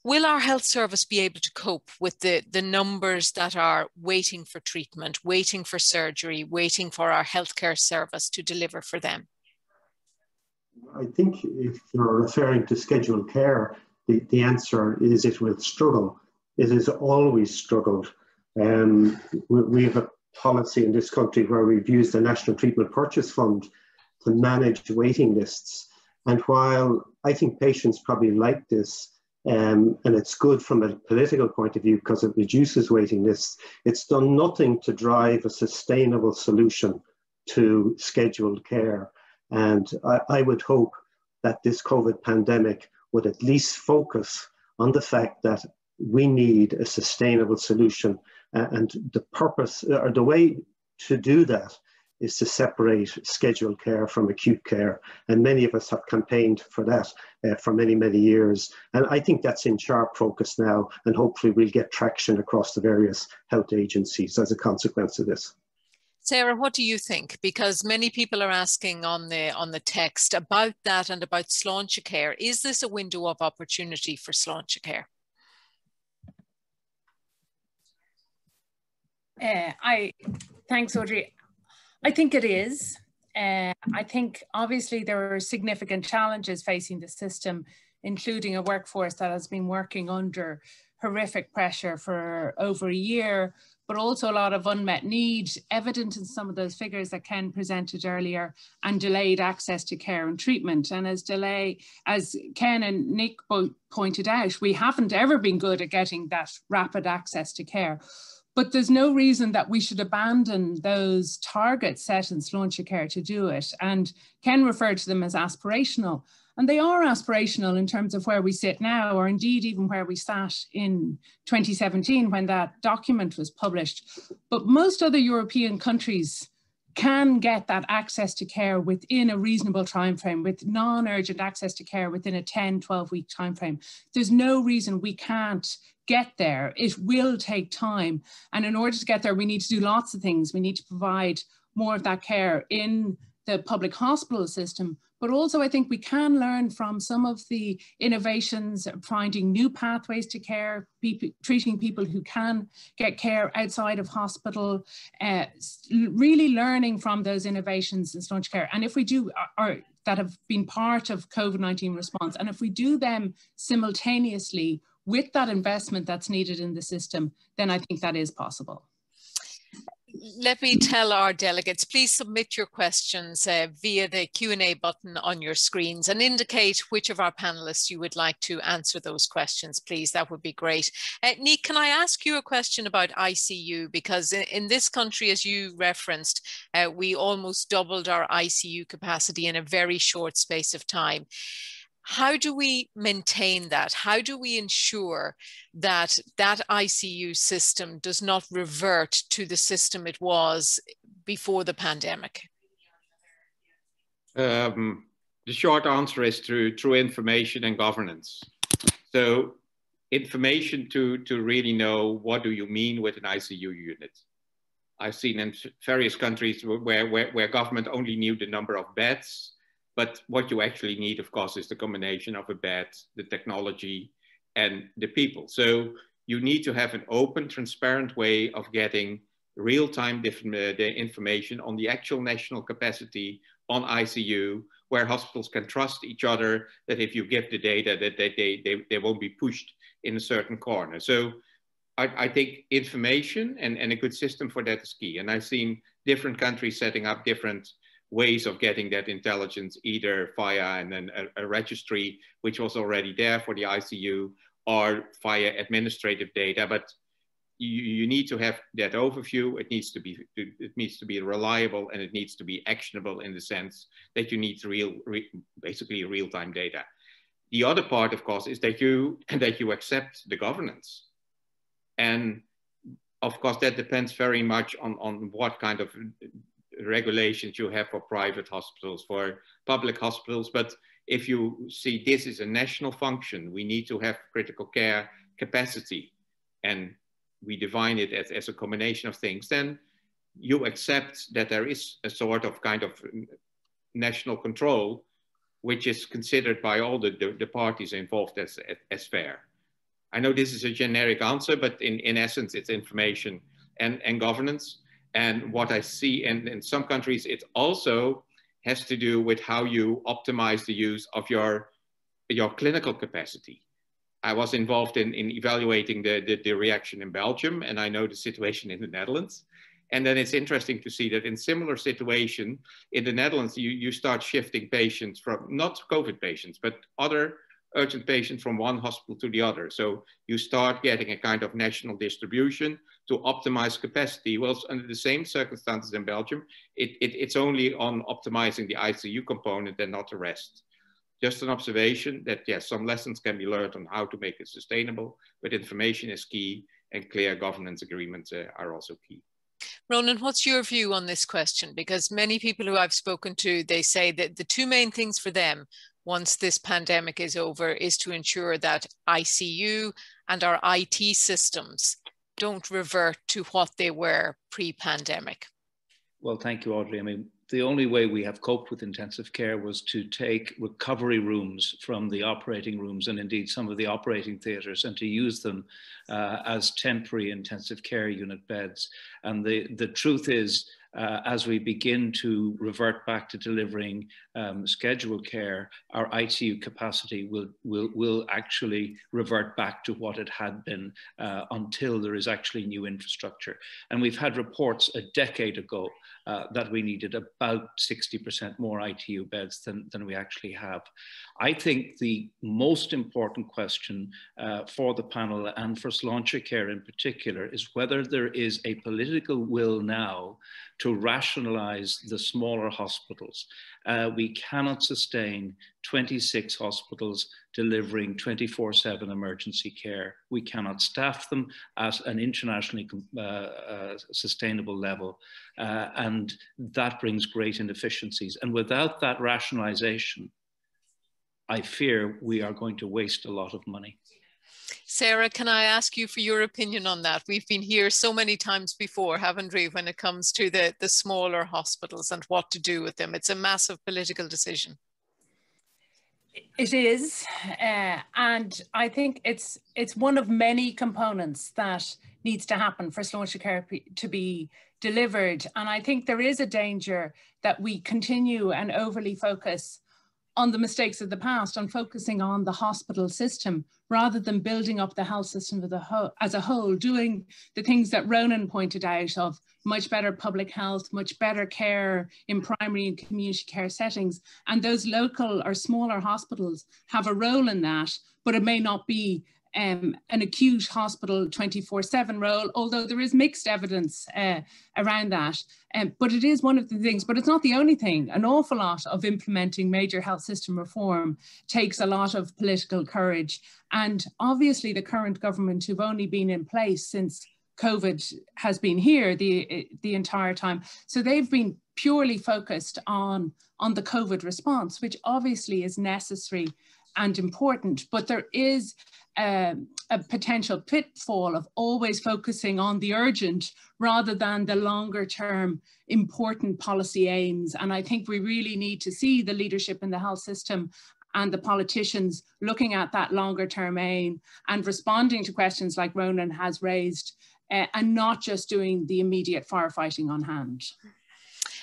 will our health service be able to cope with the, the numbers that are waiting for treatment, waiting for surgery, waiting for our healthcare service to deliver for them? I think if you're referring to scheduled care, the, the answer is it will struggle. It has always struggled. Um, we, we have a policy in this country where we've used the National Treatment Purchase Fund to manage waiting lists. And while I think patients probably like this, um, and it's good from a political point of view because it reduces waiting lists. It's done nothing to drive a sustainable solution to scheduled care. And I, I would hope that this COVID pandemic would at least focus on the fact that we need a sustainable solution. Uh, and the purpose or the way to do that is to separate scheduled care from acute care. And many of us have campaigned for that uh, for many, many years. And I think that's in sharp focus now. And hopefully we'll get traction across the various health agencies as a consequence of this. Sara, what do you think? Because many people are asking on the on the text about that and about Sláintecare. Is this a window of opportunity for Sláintecare? Uh, I thanks, Audrey. I think it is. Uh, I think obviously there are significant challenges facing the system, including a workforce that has been working under horrific pressure for over a year, but also a lot of unmet need, evident in some of those figures that Ken presented earlier, and delayed access to care and treatment. And as delay, as Ken and Niek both pointed out, we haven't ever been good at getting that rapid access to care. But there's no reason that we should abandon those targets set in Sláintecare to do it. And Ken referred to them as aspirational. And they are aspirational in terms of where we sit now, or indeed even where we sat in 2017 when that document was published. But most other European countries can get that access to care within a reasonable time frame with non-urgent access to care within a 10 12 week time frame there's no reason we can't get there it will take time. And in order to get there we need to do lots of things. We need to provide more of that care in the public hospital system, but also I think we can learn from some of the innovations, finding new pathways to care, people, treating people who can get care outside of hospital, uh, really learning from those innovations in Sláintecare. And if we do, or that have been part of COVID-19 response, and if we do them simultaneously with that investment that's needed in the system, then I think that is possible let me tell our delegates, please submit your questions uh, via the Q&A button on your screens and indicate which of our panelists you would like to answer those questions, please. That would be great. Uh, Niek, can I ask you a question about ICU? Because in, in this country, as you referenced, uh, we almost doubled our ICU capacity in a very short space of time how do we maintain that? How do we ensure that that ICU system does not revert to the system it was before the pandemic? Um, the short answer is through, through information and governance. So information to, to really know what do you mean with an ICU unit. I've seen in various countries where, where, where government only knew the number of beds, but what you actually need, of course, is the combination of a bed, the technology, and the people. So you need to have an open, transparent way of getting real-time uh, information on the actual national capacity on ICU, where hospitals can trust each other that if you give the data that they, they, they, they won't be pushed in a certain corner. So I, I, think information and, and a good system for that is key. And I've seen different countries setting up different ways of getting that intelligence, either via and then a, a, registry, which was already there for the ICU, or via administrative data. But you, you need to have that overview. It needs to be it needs to be reliable and it needs to be actionable in the sense that you need real, re, basically real-time data. The other part, of course, is that you that you accept the governance, and of course that depends very much on on what kind of regulations you have for private hospitals, for public hospitals. But if you see this is a national function, we need to have critical care capacity and we define it as, as a combination of things, then you accept that there is a sort of kind of national control, which is considered by all the, the, the parties involved as, as fair. I know this is a generic answer, but in, in essence, it's information and, and governance. And what I see in, in some countries, it also has to do with how you optimize the use of your, your clinical capacity. I was involved in, in evaluating the, the, the, reaction in Belgium, and I know the situation in the Netherlands. And then it's interesting to see that in similar situation in the Netherlands, you, you start shifting patients from not COVID patients, but other urgent patients from one hospital to the other. So you start getting a kind of national distribution to optimize capacity. Well, under the same circumstances in Belgium, it, it, it's only on optimizing the ICU component and not the rest. Just an observation that yes, some lessons can be learned on how to make it sustainable, but information is key and clear governance agreements uh, are also key. Ronan, what's your view on this question? Because many people who I've spoken to, they say that the two main things for them once this pandemic is over is to ensure that ICU and our IT systems don't revert to what they were pre-pandemic. Well, thank you, Audrey. I mean, the only way we have coped with intensive care was to take recovery rooms from the operating rooms and indeed some of the operating theatres and to use them uh, as temporary intensive care unit beds. And the, the truth is uh, as we begin to revert back to delivering um, scheduled care, our ICU capacity will, will, will actually revert back to what it had been uh, until there is actually new infrastructure. And we've had reports a decade ago uh, that we needed about 60% more ITU beds than, than we actually have. I think the most important question uh, for the panel and for Sláintecare in particular is whether there is a political will now to rationalize the smaller hospitals. Uh, we cannot sustain 26 hospitals delivering 24 7 emergency care. We cannot staff them at an internationally uh, uh, sustainable level. Uh, and that brings great inefficiencies. And without that rationalization, I fear we are going to waste a lot of money. Sara, can I ask you for your opinion on that? We've been here so many times before, haven't we, when it comes to the, the smaller hospitals and what to do with them? It's a massive political decision. It is, uh, and I think it's it's one of many components that needs to happen for Sláintecare to be delivered. And I think there is a danger that we continue and overly focus on the mistakes of the past, on focusing on the hospital system rather than building up the health system as a whole, doing the things that Ronan pointed out of much better public health, much better care in primary and community care settings. And those local or smaller hospitals have a role in that, but it may not be um, an acute hospital 24 7 role, although there is mixed evidence uh, around that. Um, but it is one of the things, but it's not the only thing. An awful lot of implementing major health system reform takes a lot of political courage. And obviously, the current government, who've only been in place since COVID has been here the, the entire time. So they've been purely focused on, on the COVID response, which obviously is necessary and important, but there is um, a potential pitfall of always focusing on the urgent rather than the longer term important policy aims. And I think we really need to see the leadership in the health system and the politicians looking at that longer term aim and responding to questions like Ronan has raised uh, and not just doing the immediate firefighting on hand.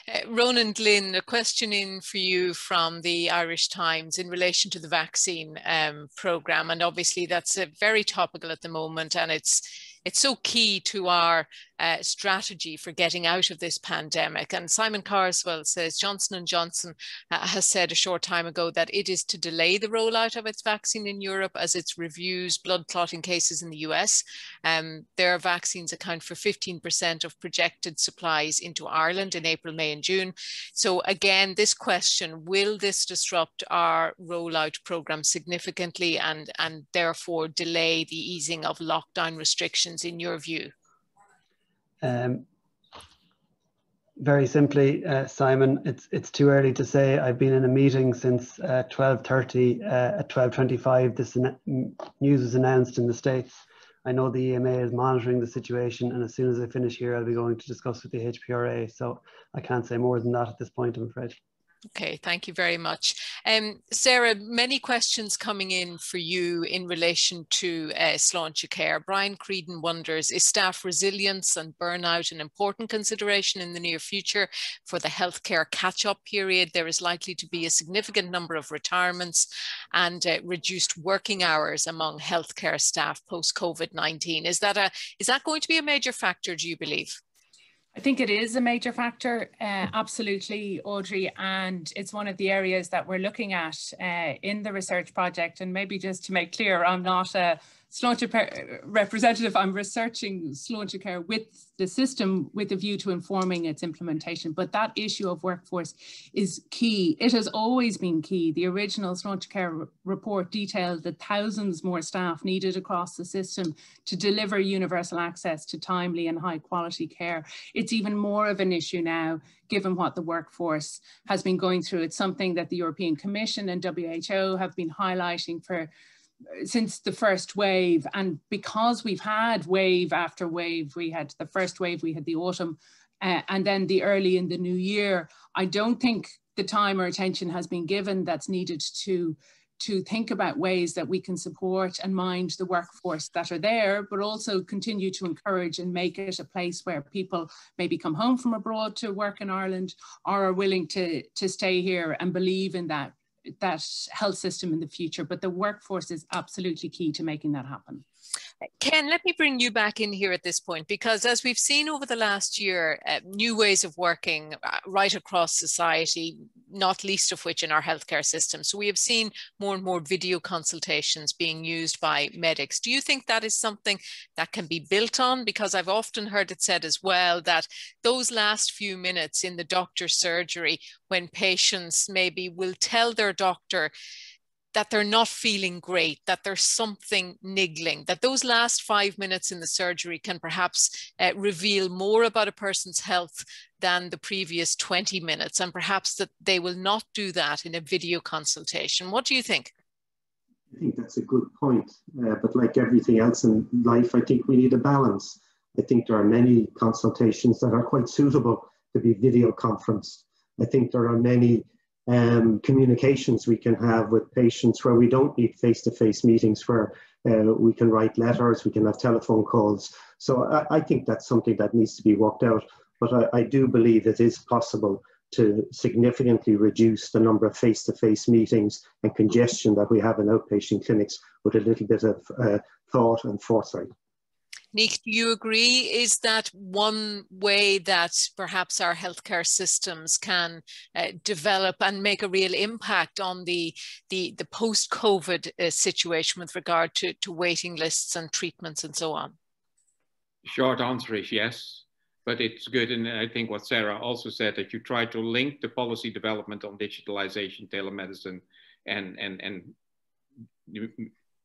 Uh, Ronan Glynn, a question in for you from the Irish Times in relation to the vaccine um, programme. And obviously that's uh, very topical at the moment and it's it's so key to our uh, strategy for getting out of this pandemic. And Simon Carswell says Johnson & Johnson uh, has said a short time ago that it is to delay the rollout of its vaccine in Europe as it reviews blood clotting cases in the US. Um, their vaccines account for 15% of projected supplies into Ireland in April, May and June. So again, this question, will this disrupt our rollout program significantly and, and therefore delay the easing of lockdown restrictions in your view? Um, very simply, uh, Simon, it's it's too early to say. I've been in a meeting since uh, 12.30. Uh, at 12.25, this news was announced in the States. I know the EMA is monitoring the situation, and as soon as I finish here, I'll be going to discuss with the HPRA. So I can't say more than that at this point, I'm afraid. Okay, thank you very much. Um, Sara, many questions coming in for you in relation to uh, Sláintecare. Brian Creedon wonders, is staff resilience and burnout an important consideration in the near future for the healthcare catch-up period? There is likely to be a significant number of retirements and uh, reduced working hours among healthcare staff post-COVID-19. Is that a is that going to be a major factor, do you believe? I think it is a major factor, uh, absolutely, Audrey, and it's one of the areas that we're looking at uh, in the research project. And maybe just to make clear, I'm not a Sláinte representative, I'm researching Sláintecare with the system with a view to informing its implementation. But that issue of workforce is key. It has always been key. The original Sláintecare report detailed that thousands more staff needed across the system to deliver universal access to timely and high quality care. It's even more of an issue now given what the workforce has been going through. It's something that the European Commission and WHO have been highlighting for since the first wave and because we've had wave after wave we had the first wave we had the autumn uh, and then the early in the new year i don't think the time or attention has been given that's needed to to think about ways that we can support and mind the workforce that are there, but also continue to encourage and make it a place where people maybe come home from abroad to work in Ireland or are willing to, to stay here and believe in that that health system in the future, but the workforce is absolutely key to making that happen. Ken, let me bring you back in here at this point, because as we've seen over the last year, uh, new ways of working uh, right across society, not least of which in our healthcare system. So we have seen more and more video consultations being used by medics. Do you think that is something that can be built on? Because I've often heard it said as well that those last few minutes in the doctor's surgery, when patients maybe will tell their doctor, that they're not feeling great, that there's something niggling, that those last five minutes in the surgery can perhaps uh, reveal more about a person's health than the previous 20 minutes, and perhaps that they will not do that in a video consultation. What do you think? I think that's a good point. Uh, but like everything else in life, I think we need a balance. I think there are many consultations that are quite suitable to be video conferenced. I think there are many um, communications we can have with patients where we don't need face-to-face meetings, where uh, we can write letters, we can have telephone calls. So I, I think that's something that needs to be worked out. But I, I do believe it is possible to significantly reduce the number of face-to-face -face meetings and congestion that we have in outpatient clinics with a little bit of uh, thought and foresight. Niek, do you agree? Is that one way that perhaps our healthcare systems can uh, develop and make a real impact on the, the, the post-COVID uh, situation with regard to, to waiting lists and treatments and so on? Short answer is yes but it's good. And I think what Sara also said that you try to link the policy development on digitalization, telemedicine, and and and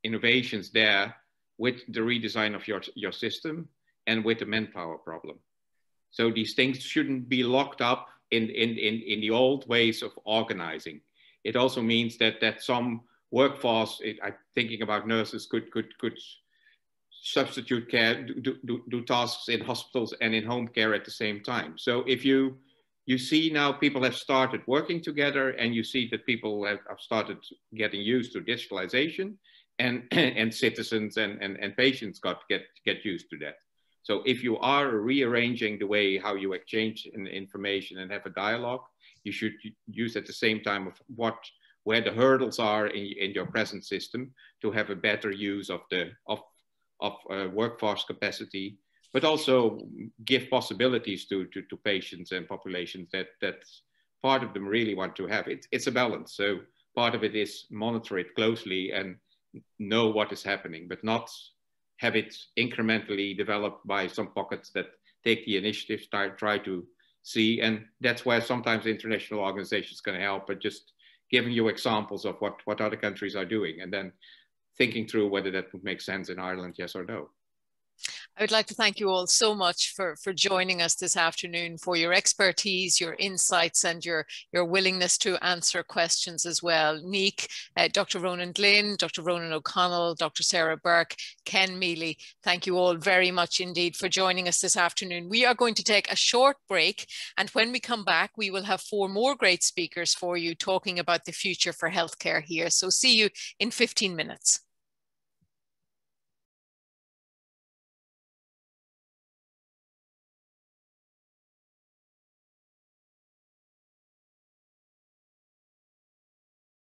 innovations there with the redesign of your your system and with the manpower problem. So these things shouldn't be locked up in in in, in the old ways of organizing. It also means that that some workforce, it, I'm thinking about nurses, could could could substitute care, do, do, do tasks in hospitals and in home care at the same time. So if you you see now people have started working together and you see that people have, have started getting used to digitalization and, and citizens and, and, and patients got get, get used to that. So if you are rearranging the way how you exchange information and have a dialogue, you should use at the same time of what where the hurdles are in, in your present system to have a better use of the of of uh, workforce capacity, but also give possibilities to, to, to, patients and populations that, that part of them really want to have. It, it's a balance. So part of it is monitor it closely and know what is happening, but not have it incrementally developed by some pockets that take the initiative, start, try to see. And that's where sometimes international organizations can help, but just giving you examples of what, what other countries are doing. And then thinking through whether that would make sense in Ireland, yes or no. I would like to thank you all so much for, for joining us this afternoon, for your expertise, your insights, and your, your willingness to answer questions as well. Niek, uh, Dr. Ronan Glynn, Dr. Ronan O'Connell, Dr. Sara Burke, Ken Mealy, thank you all very much indeed for joining us this afternoon. We are going to take a short break, and when we come back, we will have four more great speakers for you talking about the future for healthcare here. So see you in 15 minutes.